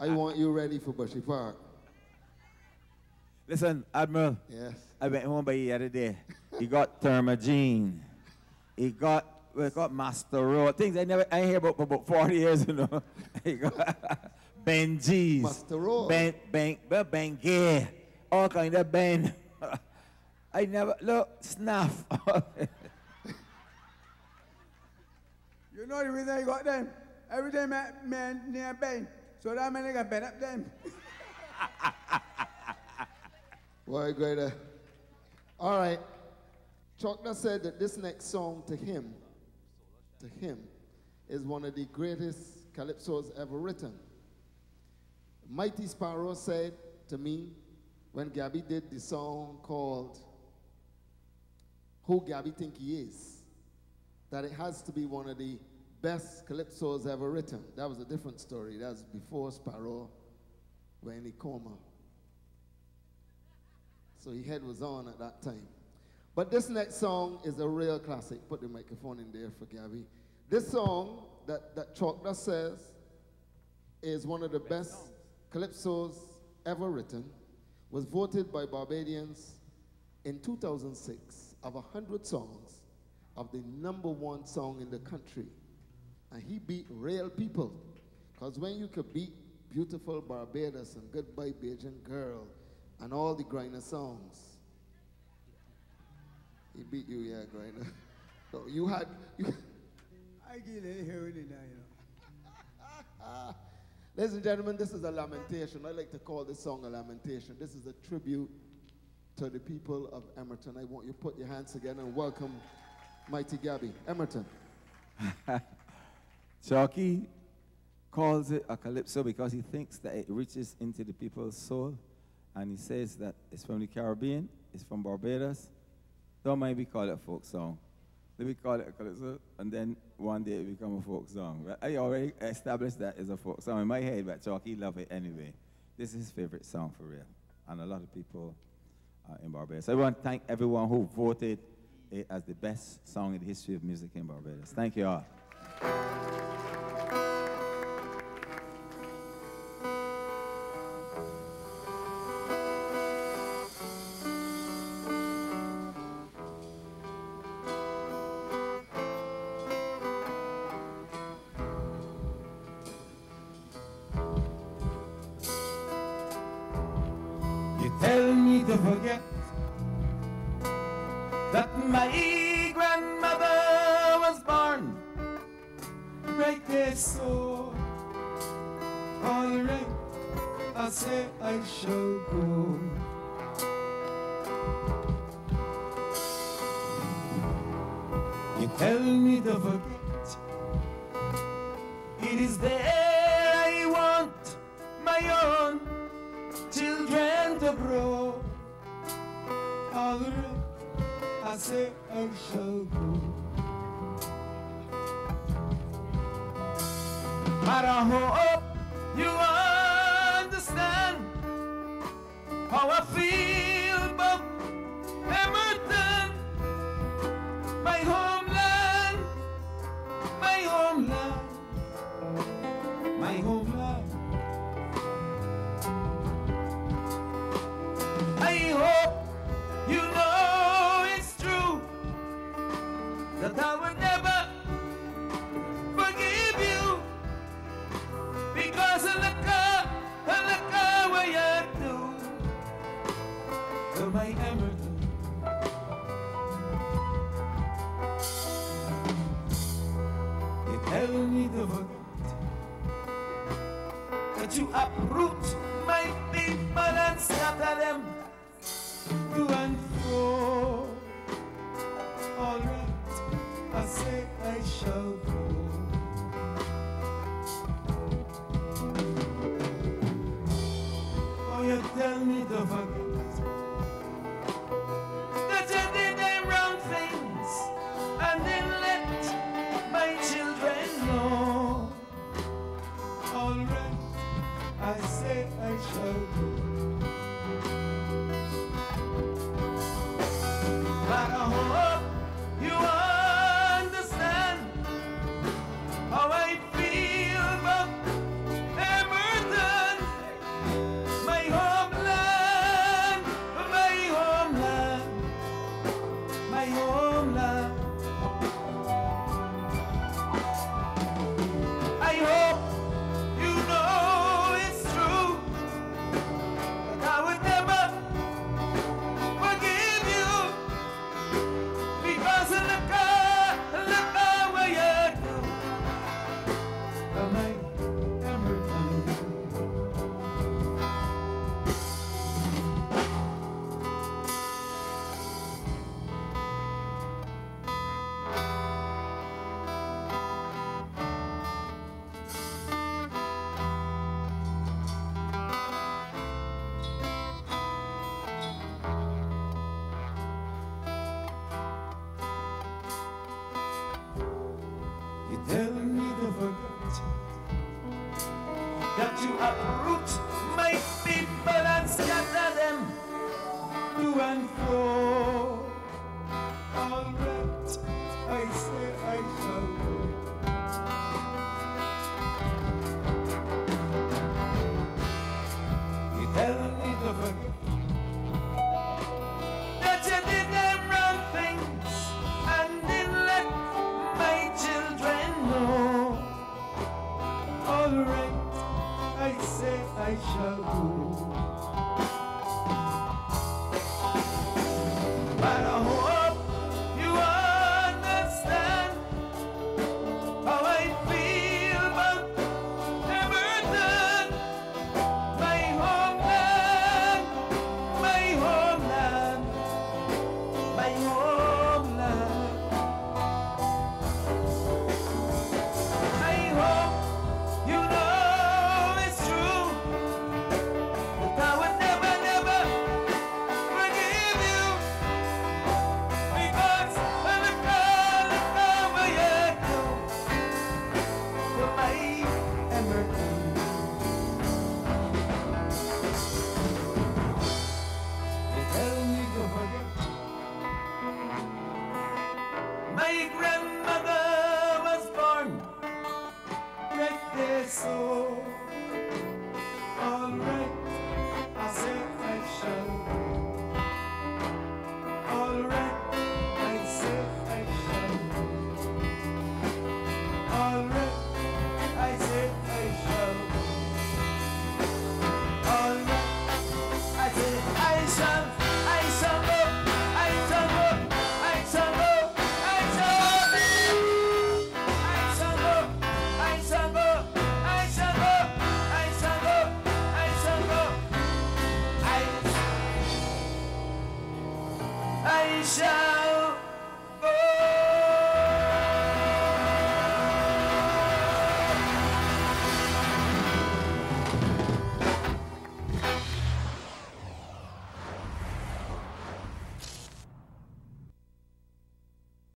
A: I want you ready for Bushy Park.
D: Listen, Admiral,
A: Yes.
D: I went home by the other day. He got Thermogene. He got we got Master Road. Things I never I hear about for about 40 years, you know. he got Benji's.
A: Master Road.
D: Ben Ben Ben Bengay. All kind of Ben. I never look snuff.
C: You know the reason I got them? Every day man, man near Ben. So that man got bent up them.
A: Boy, greater. All right. Chalkdust said that this next song to him, to him, is one of the greatest calypsos ever written. Mighty Sparrow said to me when Gabby did the song called Who Gabby Think He Is, that it has to be one of the best calypsos ever written. That was a different story. That was before Sparrow went in a coma. So his head was on at that time. But this next song is a real classic. Put the microphone in there for Gabby. This song that, that Chalkdust says is one of the best calypsos ever written, was voted by Barbadians in 2006 of a hundred songs of the number one song in the country. And he beat real people. Because when you could beat Beautiful Barbados and Goodbye Bajan Girl and all the Grynner songs, he beat you, yeah, Grynner. So you had, you,
C: I get a hearing in there, you know.
A: Ladies and gentlemen, this is a lamentation. I like to call this song a lamentation. This is a tribute to the people of Emmerton. I want you to put your hands together and welcome Mighty Gabby. Emmerton.
D: Chalky calls it a calypso because he thinks that it reaches into the people's soul. And he says that it's from the Caribbean, it's from Barbados. Don't mind we call it a folk song. Let me call it a calypso, and then one day it become a folk song. But I already established that a folk song in my head, but Chalky love it anyway. This is his favorite song for real. And a lot of people in Barbados. I want to thank everyone who voted it as the best song in the history of music in Barbados. Thank you all.
B: You tell me to forget that my right there, so alright, I say I shall go. You tell me to forget. It is there I want my own children to grow. Alright, I say I shall go. But